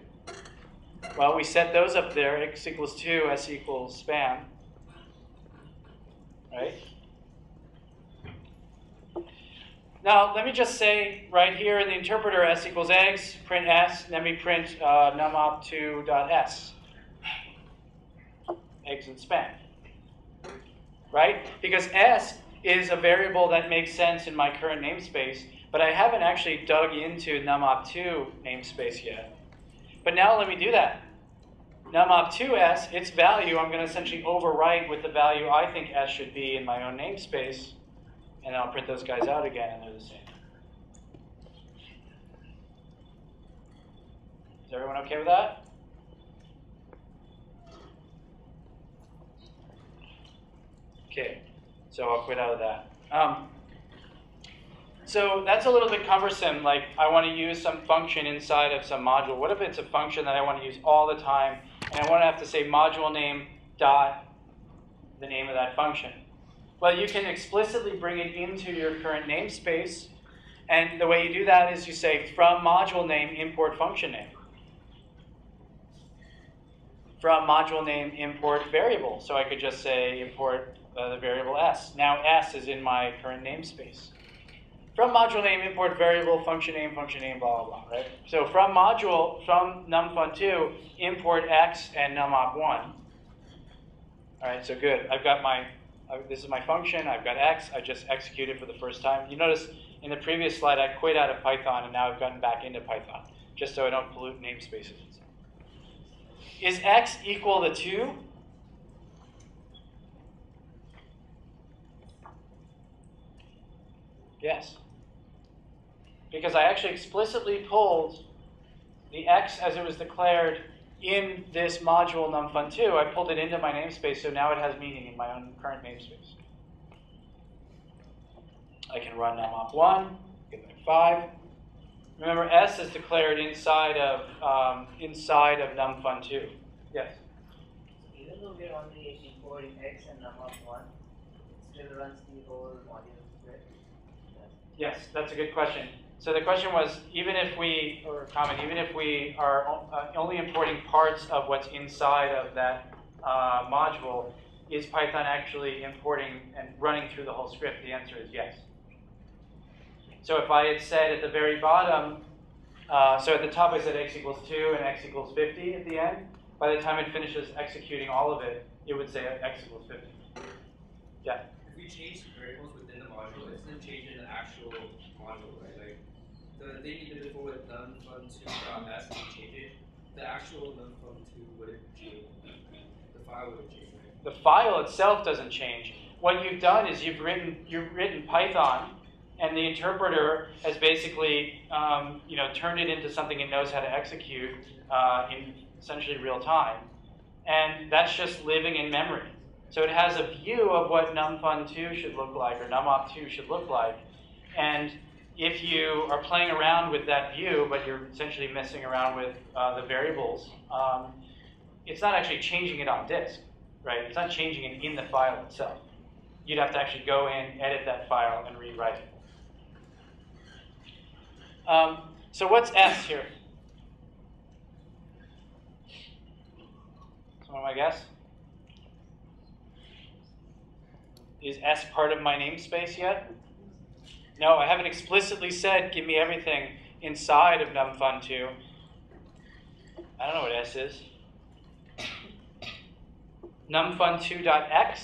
Well, we set those up there, x equals 2, s equals spam, Right? Now, let me just say right here in the interpreter s equals eggs, print s, and then we print uh, numop2.s. Eggs and span. Right? Because s is a variable that makes sense in my current namespace, but I haven't actually dug into numop2 namespace yet. But now let me do that. numop2s, its value, I'm going to essentially overwrite with the value I think s should be in my own namespace, and I'll print those guys out again, and they're the same. Is everyone okay with that? Okay, so I'll quit out of that. Um, so that's a little bit cumbersome. Like I want to use some function inside of some module. What if it's a function that I want to use all the time, and I want to have to say module name dot the name of that function? Well, you can explicitly bring it into your current namespace, and the way you do that is you say from module name import function name. From module name import variable. So I could just say import uh, the variable s. Now s is in my current namespace. From module name import variable function name function name blah blah blah right. So from module from numfun2 import x and numop1. All right, so good. I've got my this is my function. I've got x. I just executed for the first time. You notice in the previous slide I quit out of Python and now I've gotten back into Python just so I don't pollute namespaces. Is x equal to 2? Yes. Because I actually explicitly pulled the x as it was declared in this module numfun2. I pulled it into my namespace, so now it has meaning in my own current namespace. I can run numop1, get back 5. Remember, s is declared inside of um, inside of numfun2. Yes? Even though we're only importing x and num of 1, it still runs the whole module. Yes, that's a good question. So the question was, even if we, or comment, even if we are uh, only importing parts of what's inside of that uh, module, is Python actually importing and running through the whole script? The answer is yes. So if I had said at the very bottom, uh, so at the top I said x equals 2 and x equals 50 at the end, by the time it finishes executing all of it, it would say x equals 50. Yeah? If we change variables within the module, it's going to change in the actual module, right? Like the thing you did before with none fun two dot s and change it, the actual none fun two would change. The file would right? The file itself doesn't change. What you've done is you've written you've written Python, and the interpreter has basically um, you know turned it into something it knows how to execute uh, in essentially real time, and that's just living in memory. So it has a view of what numfun2 should look like or numop2 should look like, and if you are playing around with that view, but you're essentially messing around with uh, the variables, um, it's not actually changing it on disk, right? It's not changing it in the file itself. You'd have to actually go in, edit that file, and rewrite it. Um, so what's S here? Someone might guess? Is S part of my namespace yet? No, I haven't explicitly said give me everything inside of numfun2. I don't know what S is. numfun2.x.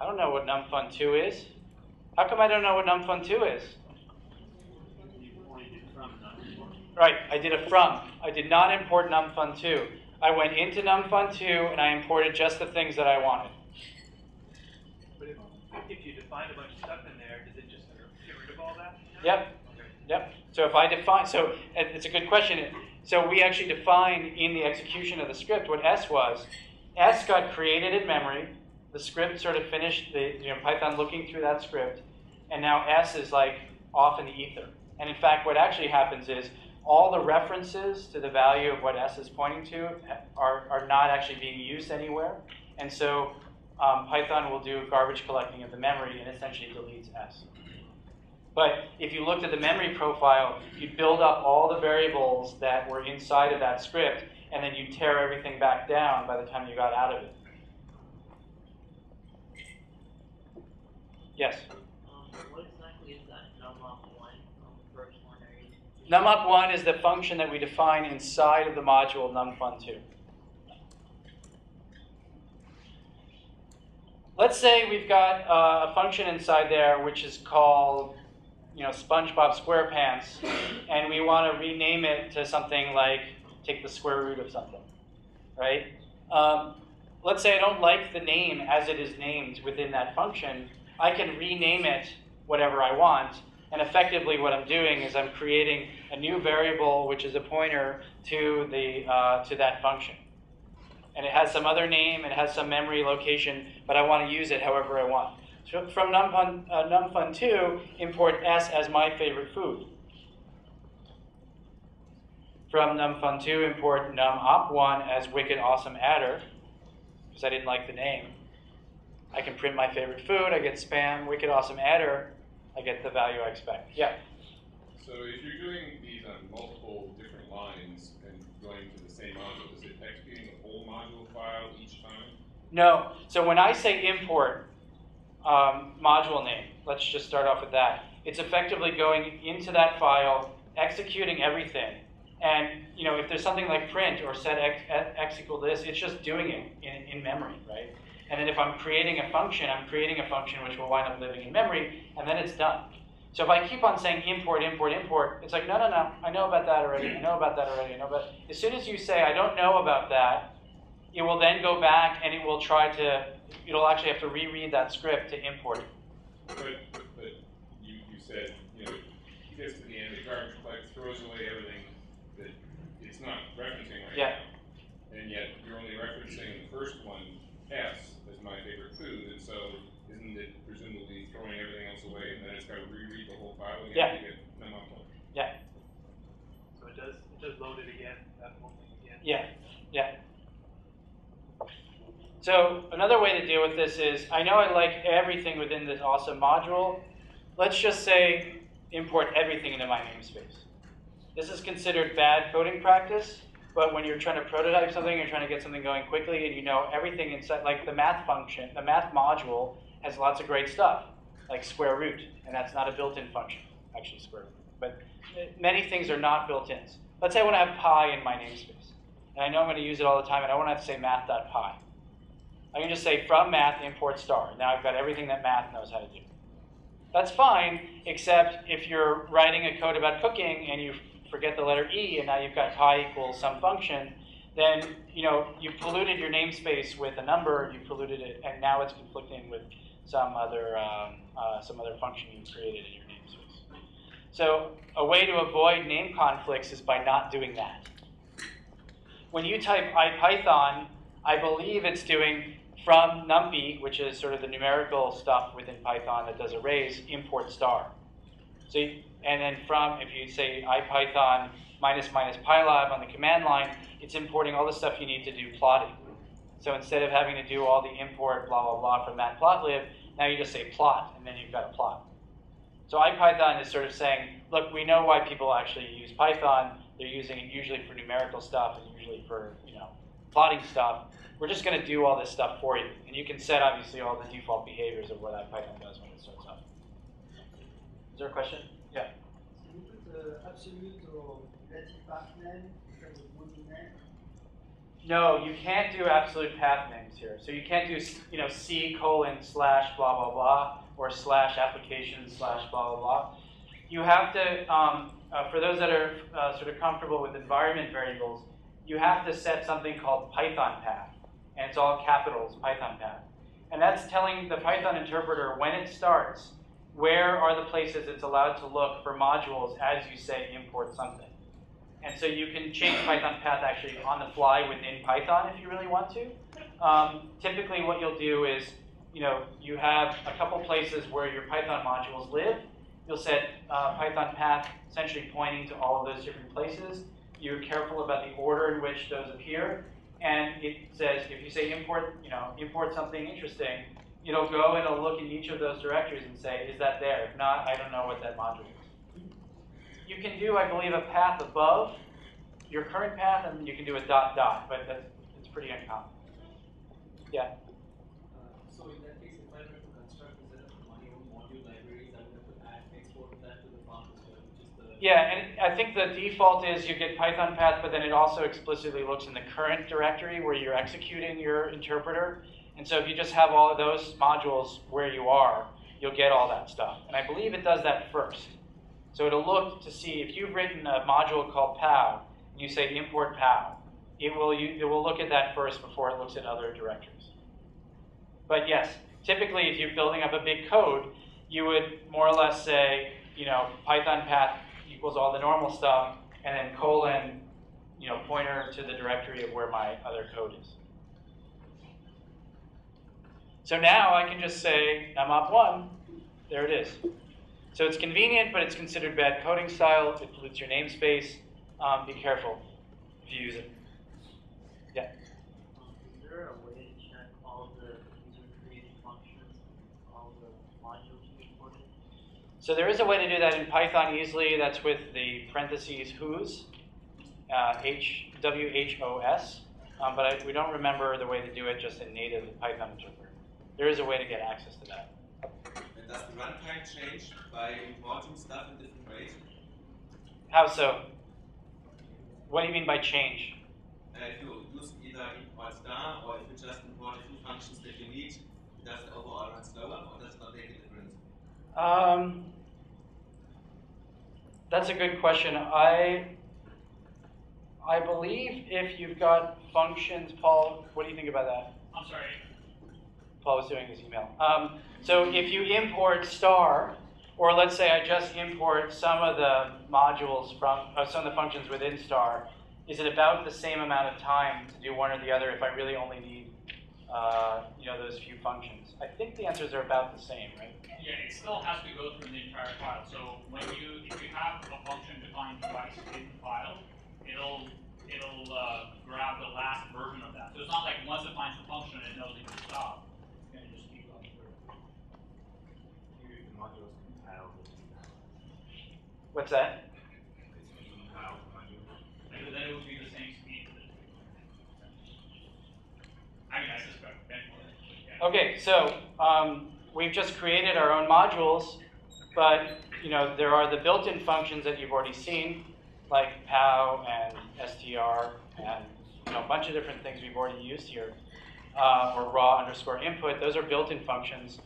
I don't know what numfun2 is. How come I don't know what numfun2 is? Right, I did a from. I did not import numfun2. I went into numfun2 and I imported just the things that I wanted. But if, if you define a bunch of stuff in there, does it just get rid of all that? Yep. Yep. So if I define, so it's a good question. So we actually define in the execution of the script what S was. S got created in memory. The script sort of finished the you know Python looking through that script, and now S is like off in the ether. And in fact, what actually happens is all the references to the value of what S is pointing to are, are not actually being used anywhere. And so um, Python will do garbage collecting of the memory and essentially deletes S. But if you looked at the memory profile, you'd build up all the variables that were inside of that script, and then you'd tear everything back down by the time you got out of it. Yes? Num1 is the function that we define inside of the module num1.2. Let's say we've got uh, a function inside there which is called you know, SpongeBob SquarePants, and we want to rename it to something like take the square root of something, right? Um, let's say I don't like the name as it is named within that function. I can rename it whatever I want, and effectively what I'm doing is I'm creating a new variable which is a pointer to, the, uh, to that function. And it has some other name, it has some memory location, but I want to use it however I want. So from NumFun, uh, NumFun2, import S as my favorite food. From NumFun2, import NumOp1 as wicked awesome adder, because I didn't like the name. I can print my favorite food, I get spam, wicked awesome adder, I get the value I expect. Yeah? So if you're doing these on multiple different lines and going to the same module, is it executing the whole module file each time? No. So when I say import um, module name, let's just start off with that. It's effectively going into that file, executing everything. And you know, if there's something like print or set x, x equal to this, it's just doing it in, in memory, right? And then if I'm creating a function, I'm creating a function which will wind up living in memory, and then it's done. So if I keep on saying import, import, import, it's like, no, no, no, I know about that already, I know about that already, I know about As soon as you say, I don't know about that, it will then go back and it will try to, it'll actually have to reread that script to import it. But, but you, you said, you know, it gets to the end, the garbage collects, throws away everything that it's not referencing right yeah. now. And yet you're only referencing the first one, S, my favorite food, and so isn't it presumably throwing everything else away and then it's got to reread the whole file again Yeah. to get them up? Yeah. So it does, it does load it again, that whole thing again. Yeah, yeah. So another way to deal with this is, I know I like everything within this awesome module. Let's just say import everything into my namespace. This is considered bad coding practice, but when you're trying to prototype something, you're trying to get something going quickly, and you know everything inside, like the math function, the math module has lots of great stuff, like square root, and that's not a built-in function, actually square root. But many things are not built-ins. Let's say I want to have pi in my namespace, and I know I'm going to use it all the time, and I want to have to say math.pi. I can just say from math import star. Now I've got everything that math knows how to do. That's fine, except if you're writing a code about cooking and you forget the letter E, and now you've got pi equals some function, then you know you've polluted your namespace with a number, you've polluted it, and now it's conflicting with some other um, uh, some other function you created in your namespace. So a way to avoid name conflicts is by not doing that. When you type IPython, I believe it's doing from numpy, which is sort of the numerical stuff within Python that does arrays, import star. So, and then from, if you say IPython minus minus pylab on the command line, it's importing all the stuff you need to do plotting. So instead of having to do all the import blah blah blah from matplotlib, now you just say plot, and then you've got a plot. So IPython is sort of saying, look, we know why people actually use Python. They're using it usually for numerical stuff and usually for you know plotting stuff. We're just going to do all this stuff for you, and you can set obviously all the default behaviors of what IPython does when it starts up. Is there a question? Yeah. Can you put the absolute or relative path name instead of name? No, you can't do absolute path names here. So you can't do you know c colon slash blah blah blah or slash application slash blah blah blah. You have to, um, uh, for those that are uh, sort of comfortable with environment variables, you have to set something called Python path, and it's all capitals Python path, and that's telling the Python interpreter when it starts where are the places it's allowed to look for modules as you say import something. And so you can change Python path actually on the fly within Python if you really want to. Um, typically what you'll do is, you know, you have a couple places where your Python modules live. You'll set uh, Python path essentially pointing to all of those different places. You're careful about the order in which those appear. And it says, if you say import, you know, import something interesting, it'll go and it'll look in each of those directories and say, is that there? If not, I don't know what that module is. You can do, I believe, a path above your current path, and you can do a dot dot, but that's it's pretty uncommon. Yeah. Uh, so in that case, if I were to construct instead of my own module libraries, I would have to add export that to the path as well, which is the Yeah, and I think the default is you get Python path, but then it also explicitly looks in the current directory where you're executing your interpreter. And so if you just have all of those modules where you are, you'll get all that stuff. And I believe it does that first. So it'll look to see if you've written a module called POW, and you say import POW, it will, it will look at that first before it looks at other directories. But yes, typically if you're building up a big code, you would more or less say, you know, Python path equals all the normal stuff, and then colon, you know, pointer to the directory of where my other code is. So now I can just say num-op1, there it is. So it's convenient, but it's considered bad coding style. It pollutes your namespace. Um, be careful if you use it. Yeah. Is there a way to check all the user created functions, all the modules you imported? So there is a way to do that in Python easily. That's with the parentheses whos, uh, H W H O S. Um, but I, we don't remember the way to do it just in native Python interpreter. There is a way to get access to that. And does the runtime change by importing stuff in different ways? How so? What do you mean by change? Uh, if you use either import star or if you just import a few functions that you need, does the overall run slower or does it not make a difference? Um, that's a good question. I I believe if you've got functions, Paul, what do you think about that? I'm sorry. Paul was doing his email. Um, so if you import star, or let's say I just import some of the modules from, uh, some of the functions within star, is it about the same amount of time to do one or the other if I really only need, uh, you know, those few functions? I think the answers are about the same, right? Yeah, it still has to go through the entire file. So when you, if you have a function defined twice in the file, it'll it'll uh, grab the last version of that. So it's not like once it finds the function, it knows it can stop. It's going to just keep going through. The modules compiled. What's that? Because then it would be the same speed. I mean, I suspect. Yeah. Okay, so um, we've just created our own modules, but you know there are the built-in functions that you've already seen, like POW and str and you know a bunch of different things we've already used here, uh, or raw underscore input. Those are built-in functions.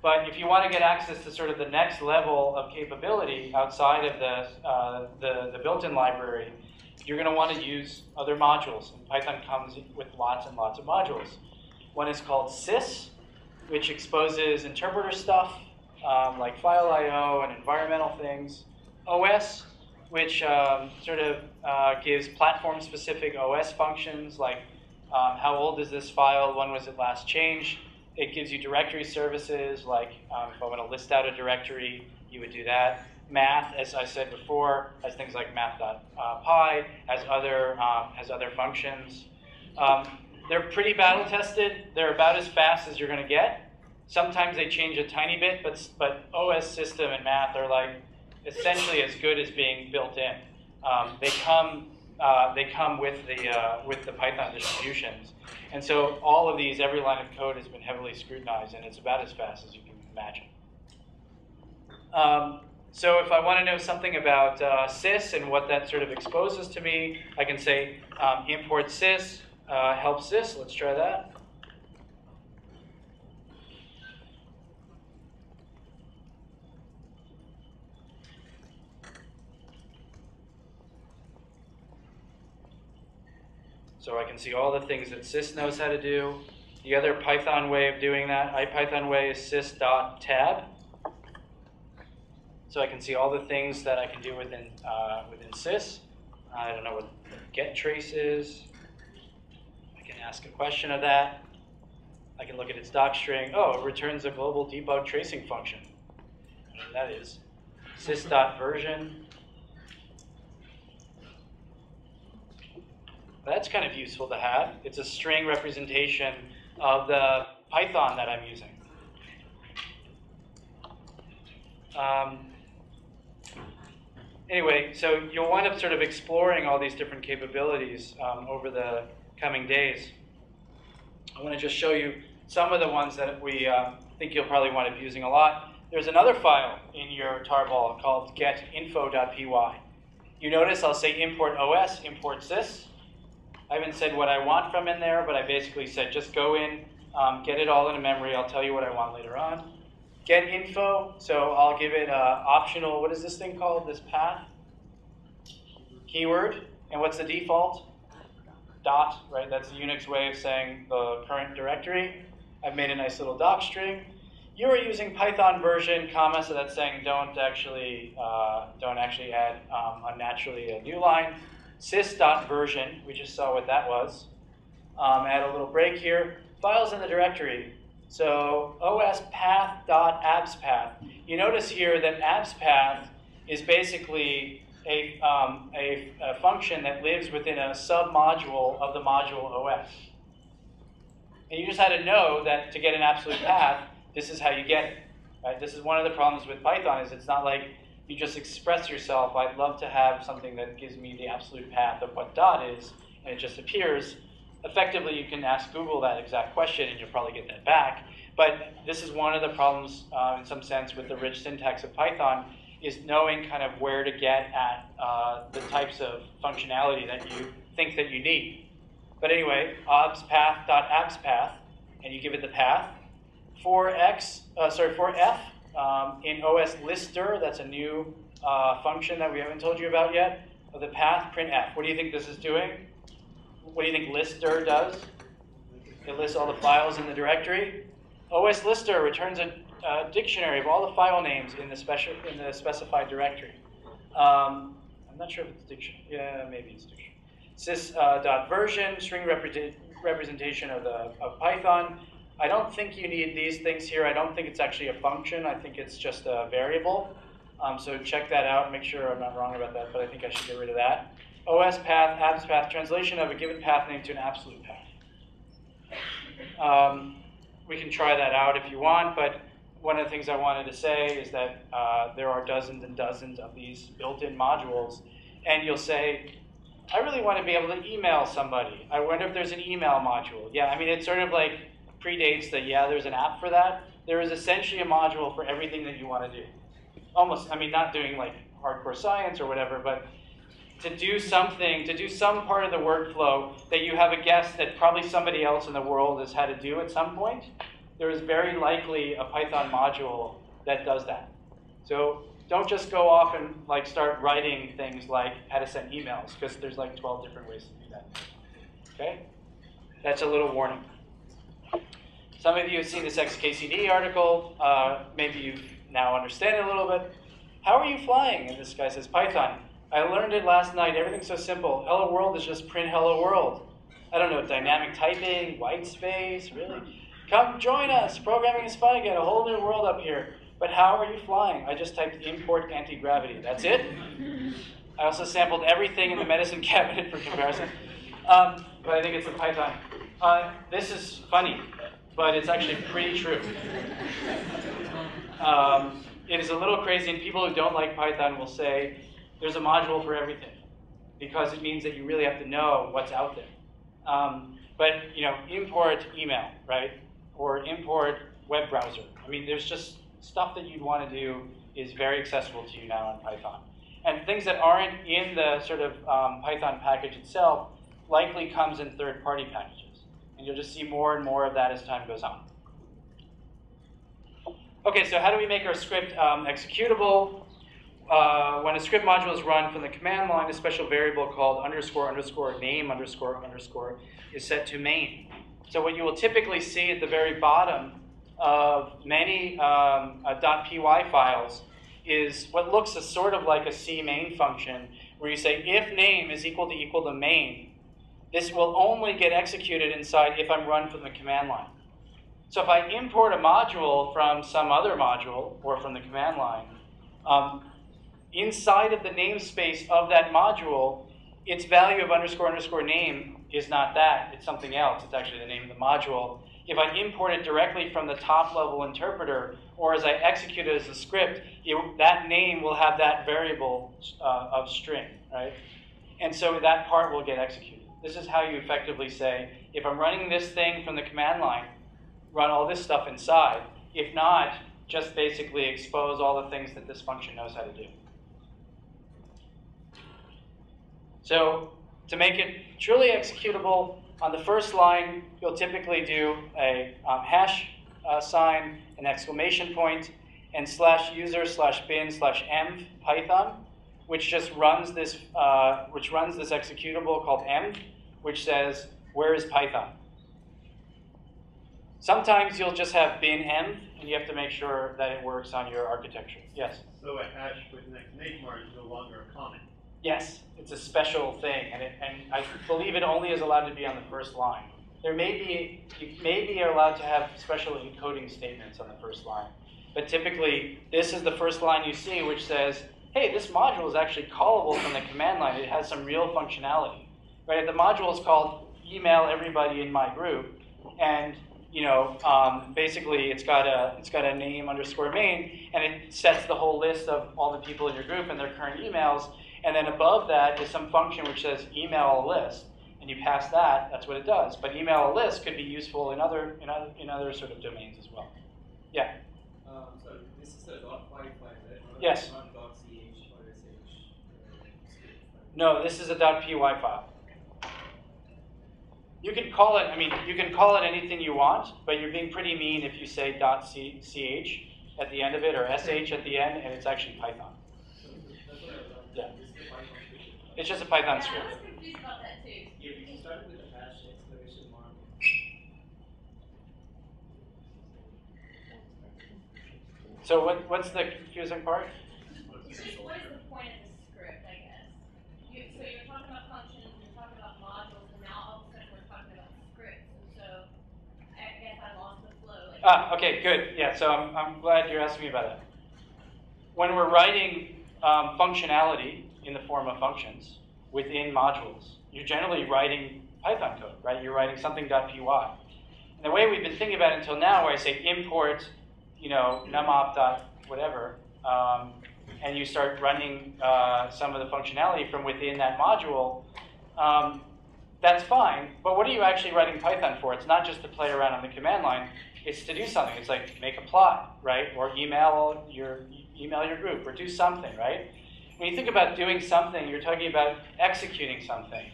But if you want to get access to sort of the next level of capability outside of the, uh, the, the built-in library, you're going to want to use other modules. And Python comes with lots and lots of modules. One is called sys, which exposes interpreter stuff um, like file I/O and environmental things. OS, which um, sort of uh, gives platform-specific OS functions like um, how old is this file, when was it last changed. It gives you directory services like um, if I want to list out a directory, you would do that. Math, as I said before, has things like math.pi, has other um, has other functions. Um, they're pretty battle tested. They're about as fast as you're going to get. Sometimes they change a tiny bit, but but OS system and math are like essentially as good as being built in. Um, they come uh, they come with the uh, with the Python distributions, and so all of these, every line of code has been heavily scrutinized, and it's about as fast as you can imagine. Um, so if I want to know something about uh, sys and what that sort of exposes to me, I can say um, import sys, uh, help sys. Let's try that. So I can see all the things that sys knows how to do. The other Python way of doing that, IPython way, is sys.tab. So I can see all the things that I can do within, uh, within sys. I don't know what get trace is. I can ask a question of that. I can look at its doc string. Oh, it returns a global debug tracing function. That is. sys.version. That's kind of useful to have. It's a string representation of the Python that I'm using. Um, anyway, so you'll wind up sort of exploring all these different capabilities um, over the coming days. I want to just show you some of the ones that we uh, think you'll probably wind up using a lot. There's another file in your tarball called getinfo.py. You notice I'll say import OS, import sys. I haven't said what I want from in there, but I basically said just go in, um, get it all in a memory. I'll tell you what I want later on. Get info, so I'll give it uh, optional, what is this thing called, this path? Keyword. And what's the default? Dot, right? That's the Unix way of saying the current directory. I've made a nice little doc string. You are using Python version, comma, so that's saying don't actually uh, don't actually add um, unnaturally a new line sys.version, we just saw what that was. Um, add a little break here. Files in the directory. So ospath.abspath. You notice here that abspath is basically a, um, a, a, function that lives within a submodule of the module OS. And you just had to know that to get an absolute path, this is how you get it. Right? This is one of the problems with Python is it's not like you just express yourself. I'd love to have something that gives me the absolute path of what dot is, and it just appears. Effectively, you can ask Google that exact question, and you'll probably get that back. But this is one of the problems, uh, in some sense, with the rich syntax of Python, is knowing kind of where to get at uh, the types of functionality that you think that you need. But anyway, ospath.abspath, and you give it the path. For x, uh, sorry, for f, um, in OS listdir, that's a new uh, function that we haven't told you about yet, of the path printf. What do you think this is doing? What do you think listdir does? It lists all the files in the directory. OS listdir returns a, a dictionary of all the file names in the, special, in the specified directory. Um, I'm not sure if it's dictionary. Yeah, maybe it's dictionary. Sys.version, uh, string representation of, the, of Python. I don't think you need these things here. I don't think it's actually a function. I think it's just a variable. Um, so check that out. Make sure I'm not wrong about that, but I think I should get rid of that. OS path, abs path, translation of a given path name to an absolute path. Um, we can try that out if you want, but one of the things I wanted to say is that uh, there are dozens and dozens of these built-in modules, and you'll say, I really want to be able to email somebody. I wonder if there's an email module. Yeah, I mean, it's sort of like predates that, yeah, there's an app for that. There is essentially a module for everything that you want to do. Almost, I mean, not doing like hardcore science or whatever, but to do something, to do some part of the workflow that you have a guess that probably somebody else in the world has had to do at some point, there is very likely a Python module that does that. So don't just go off and like start writing things like how to send emails, because there's like 12 different ways to do that. Okay? That's a little warning. Some of you have seen this XKCD article. Uh, maybe you now understand it a little bit. How are you flying? And this guy says, Python. I learned it last night. Everything's so simple. Hello world is just print hello world. I don't know, dynamic typing, white space, really? Come join us. Programming is fun again. A whole new world up here. But how are you flying? I just typed import anti-gravity. That's it? I also sampled everything in the medicine cabinet for comparison. Um, but I think it's a Python. Uh, this is funny, but it's actually pretty true. Um, it is a little crazy, and people who don't like Python will say there's a module for everything because it means that you really have to know what's out there. Um, but you know, import email, right? Or import web browser. I mean, there's just stuff that you'd want to do is very accessible to you now in Python. And things that aren't in the sort of um, Python package itself likely comes in third-party packages. And you'll just see more and more of that as time goes on. Okay, so how do we make our script um, executable? Uh, when a script module is run from the command line, a special variable called underscore underscore name underscore underscore is set to main. So what you will typically see at the very bottom of many um, uh, .py files is what looks as sort of like a C main function, where you say if name is equal to equal to main, this will only get executed inside if I'm run from the command line. So if I import a module from some other module or from the command line, um, inside of the namespace of that module, its value of underscore underscore name is not that, it's something else. It's actually the name of the module. If I import it directly from the top level interpreter, or as I execute it as a script, it, that name will have that variable uh, of string, right? And so that part will get executed. This is how you effectively say, if I'm running this thing from the command line, run all this stuff inside. If not, just basically expose all the things that this function knows how to do. So to make it truly executable, on the first line, you'll typically do a um, hash uh, sign, an exclamation point, and slash user slash bin slash env python, which just runs this, uh, which runs this executable called env, which says, where is Python? Sometimes you'll just have bin env, and you have to make sure that it works on your architecture. Yes? So a hash with an exclamation mark is no longer a comment. Yes, it's a special thing, and, it, and I believe it only is allowed to be on the first line. There may be, you maybe are allowed to have special encoding statements on the first line. But typically, this is the first line you see, which says, hey, this module is actually callable from the command line. It has some real functionality. Right? The module is called email everybody in my group, and you know, um, basically it's got a it's got a name underscore main, and it sets the whole list of all the people in your group and their current emails. And then above that is some function which says email a list, and you pass that. That's what it does. But email a list could be useful in other in other in other sort of domains as well. Yeah. Um, so this is a dot .py file, right? Yes. Not dot .ch or .sh. uh, script file. No, this is a .py file. You can call it, I mean, you can call it anything you want, but you're being pretty mean if you say .ch at the end of it or sh at the end, and it's actually Python. Yeah. It's just a Python script. I was confused about that too. Yeah, we can start with a hash exclamation mark. So what, what's the confusing part? Just what is the point of the script, I guess? You, so you're talking about functions, you're talking about modules, and now all of a sudden we're talking about scripts, and so I guess I lost the flow. Like, Ah, okay, good. Yeah, so I'm, I'm glad you're asking me about it. When we're writing um, functionality in the form of functions within modules, you're generally writing Python code, right? You're writing something.py. And the way we've been thinking about it until now, where I say import, you know, numop dot whatever, um, and you start running uh, some of the functionality from within that module, um, that's fine. But what are you actually writing Python for? It's not just to play around on the command line. It's to do something. It's like make a plot, right? Or email your email your group, or do something, right? When you think about doing something, you're talking about executing something.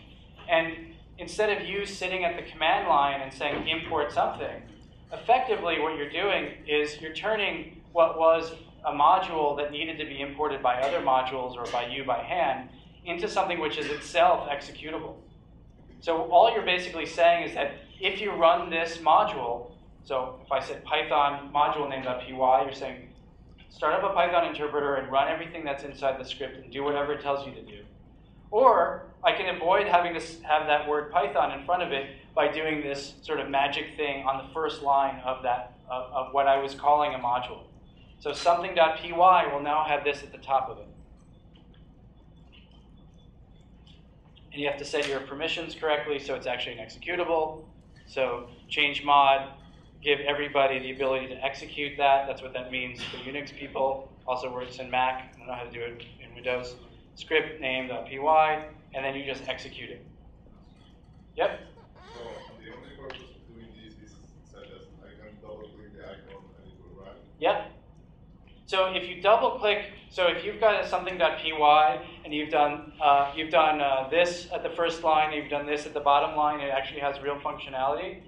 And instead of you sitting at the command line and saying import something, effectively what you're doing is you're turning what was a module that needed to be imported by other modules or by you by hand into something which is itself executable. So all you're basically saying is that if you run this module, so if I said Python module name.py, you're saying start up a Python interpreter and run everything that's inside the script and do whatever it tells you to do. Or I can avoid having to have that word Python in front of it by doing this sort of magic thing on the first line of that of, of what I was calling a module. So something.py will now have this at the top of it. And you have to set your permissions correctly so it's actually an executable. So change mod, give everybody the ability to execute that. That's what that means for Unix people. Also works in Mac. I don't know how to do it in Windows. Script name.py, and then you just execute it. Yep? So the only purpose of doing this is such as I can double click the icon and it will run. Yep. So if you double click, so if you've got something.py and you've done uh, you've done uh, this at the first line, you've done this at the bottom line, it actually has real functionality.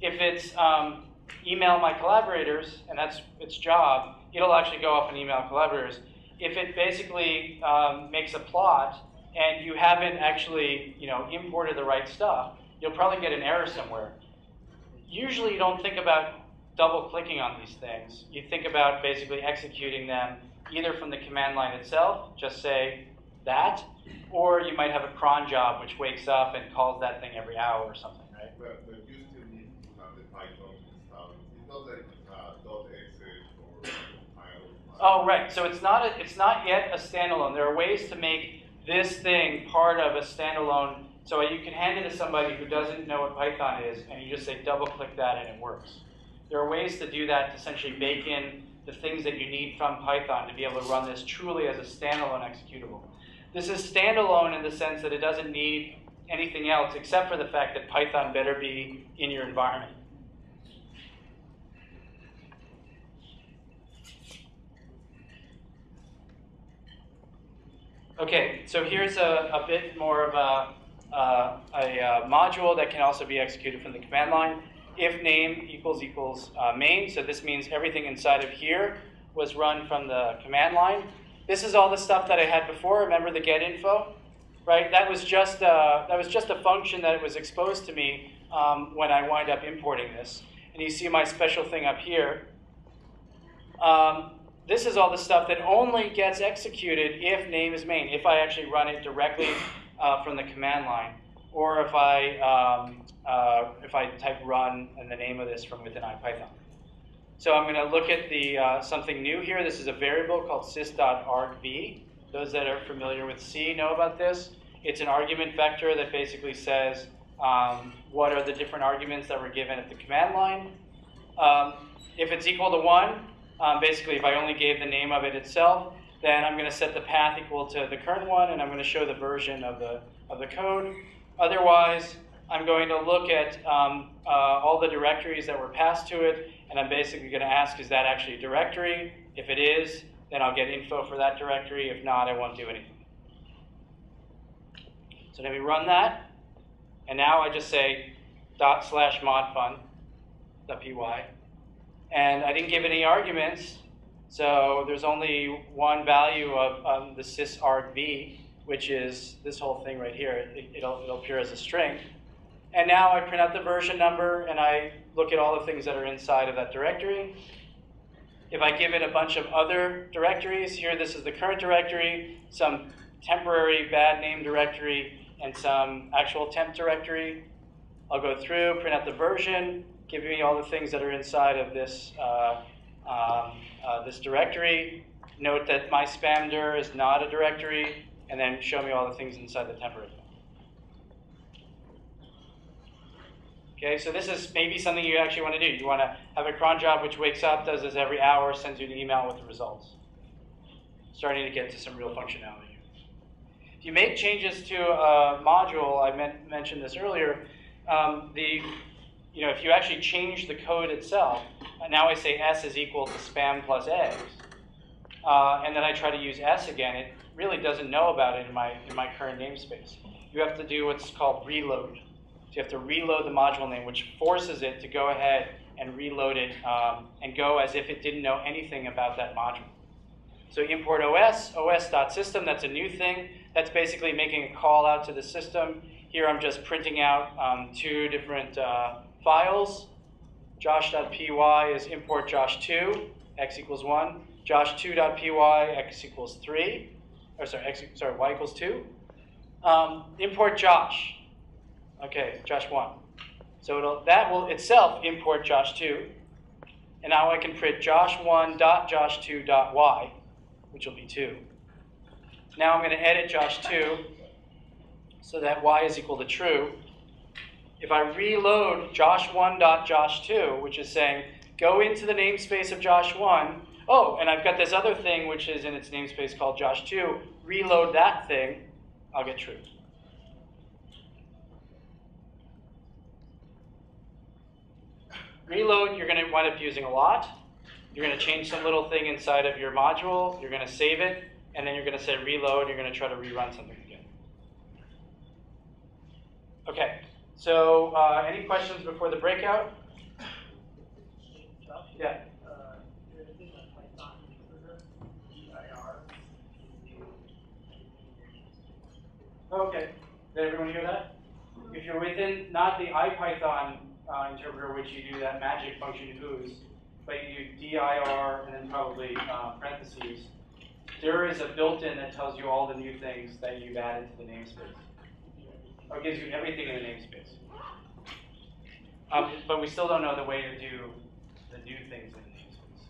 If it's um, email my collaborators, and that's its job, it'll actually go off and email collaborators if it basically um, makes a plot and you haven't actually, you know, imported the right stuff, you'll probably get an error somewhere. Usually you don't think about double clicking on these things. You think about basically executing them either from the command line itself, just say that, or you might have a cron job which wakes up and calls that thing every hour or something, right? But, but you still need to have the Python installed. It's not like uh, .exe or Oh, right. So it's not a, it's not yet a standalone. There are ways to make this thing part of a standalone. So you can hand it to somebody who doesn't know what Python is, and you just say double click that, and it works. There are ways to do that to essentially bake in the things that you need from Python to be able to run this truly as a standalone executable. This is standalone in the sense that it doesn't need anything else except for the fact that Python better be in your environment. Okay, so here's a, a bit more of a, uh, a, a, module that can also be executed from the command line. If name equals equals uh, main, so this means everything inside of here was run from the command line. This is all the stuff that I had before. Remember the get info, right? That was just a, uh, that was just a function that was exposed to me um, when I wind up importing this. And you see my special thing up here. Um, this is all the stuff that only gets executed if name is main, if I actually run it directly uh, from the command line, or if I, um, uh, if I type run and the name of this from within IPython. So I'm going to look at the uh, something new here. This is a variable called sys.argv. Those that are familiar with C know about this. It's an argument vector that basically says um, what are the different arguments that were given at the command line. Um, if it's equal to 1, um, basically, if I only gave the name of it itself, then I'm going to set the path equal to the current one, and I'm going to show the version of the, of the code. Otherwise, I'm going to look at um, uh, all the directories that were passed to it, and I'm basically going to ask, is that actually a directory? If it is, then I'll get info for that directory. If not, I won't do anything. So let me run that, and now I just say dot slash modfun.py. And I didn't give any arguments, so there's only one value of um, the sysargv, which is this whole thing right here. It, will it'll appear as a string. And now I print out the version number, and I look at all the things that are inside of that directory. If I give it a bunch of other directories, here this is the current directory, some temporary bad name directory, and some actual temp directory. I'll go through, print out the version, give me all the things that are inside of this, uh, um, uh, this directory. Note that my spamdir is not a directory, and then show me all the things inside the temporary. Okay, so this is maybe something you actually want to do. You want to have a cron job which wakes up, does this every hour, sends you an email with the results. Starting to get to some real functionality. If you make changes to a module, I mentioned this earlier, um, the you know, if you actually change the code itself, now I say s is equal to spam plus eggs, uh, and then I try to use s again, it really doesn't know about it in my, in my current namespace. You have to do what's called reload. So you have to reload the module name, which forces it to go ahead and reload it um, and go as if it didn't know anything about that module. So import OS, os.system, that's a new thing. That's basically making a call out to the system. Here I'm just printing out um, two different uh, files. Josh.py is import josh2, x equals 1. Josh2.py, x equals 3. Or sorry, x, sorry, y equals 2. Um, import Josh. Okay, Josh1. So it'll, that will itself import Josh2. And now I can print Josh1.Josh2.y, which will be 2. Now I'm going to edit Josh2 so that y is equal to true. If I reload Josh1.Josh2, which is saying, go into the namespace of Josh1, oh, and I've got this other thing which is in its namespace called Josh2, reload that thing, I'll get true. Reload, you're going to wind up using a lot. You're going to change some little thing inside of your module. You're going to save it, and then you're going to say reload. You're going to try to rerun something again. Okay, so uh, any questions before the breakout? Yeah. Okay, did everyone hear that? If you're within not the IPython uh, interpreter, which you do that magic function whos, but you do dir and then probably uh, parentheses, there is a built-in that tells you all the new things that you've added to the namespace. Or gives you everything in the namespace. Um, but we still don't know the way to do the new things in the namespace.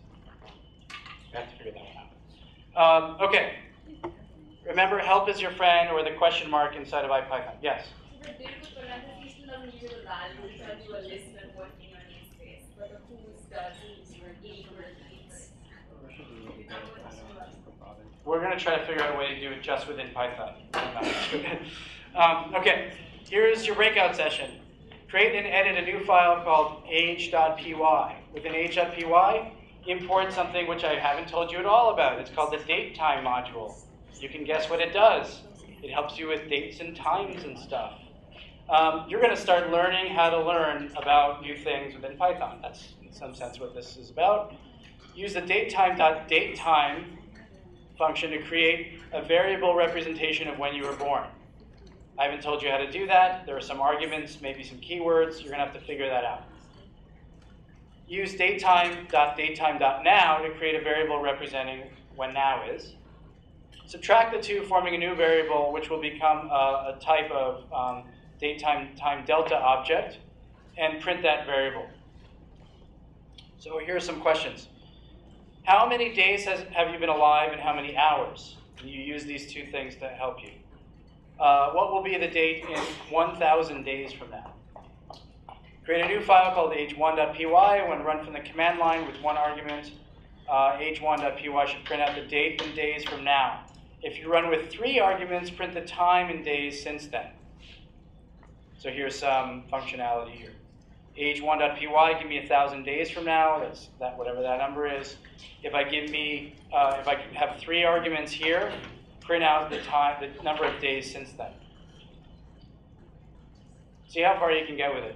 We have to figure that out. Um, okay. Remember, help is your friend or the question mark inside of IPython. Yes? We're going to try to figure out a way to do it just within Python. um, okay, here's your breakout session. Create and edit a new file called age.py. Within age.py, import something which I haven't told you at all about. It's called the datetime module. You can guess what it does. It helps you with dates and times and stuff. Um, you're going to start learning how to learn about new things within Python. That's in some sense what this is about. Use the datetime.datetime function to create a variable representation of when you were born. I haven't told you how to do that. There are some arguments, maybe some keywords. You're going to have to figure that out. Use datetime.datetime.now to create a variable representing when now is. Subtract the two, forming a new variable, which will become a, a type of um, datetime time delta object, and print that variable. So here are some questions. How many days has, have you been alive and how many hours? You use these two things to help you. Uh, what will be the date in 1,000 days from now? Create a new file called age1.py. When run from the command line with one argument, uh, age1.py should print out the date and days from now. If you run with three arguments, print the time and days since then. So here's some functionality here. Age1.py, give me a thousand days from now. That's that whatever that number is. If I give me, uh, if I have three arguments here, print out the time, the number of days since then. See how far you can get with it.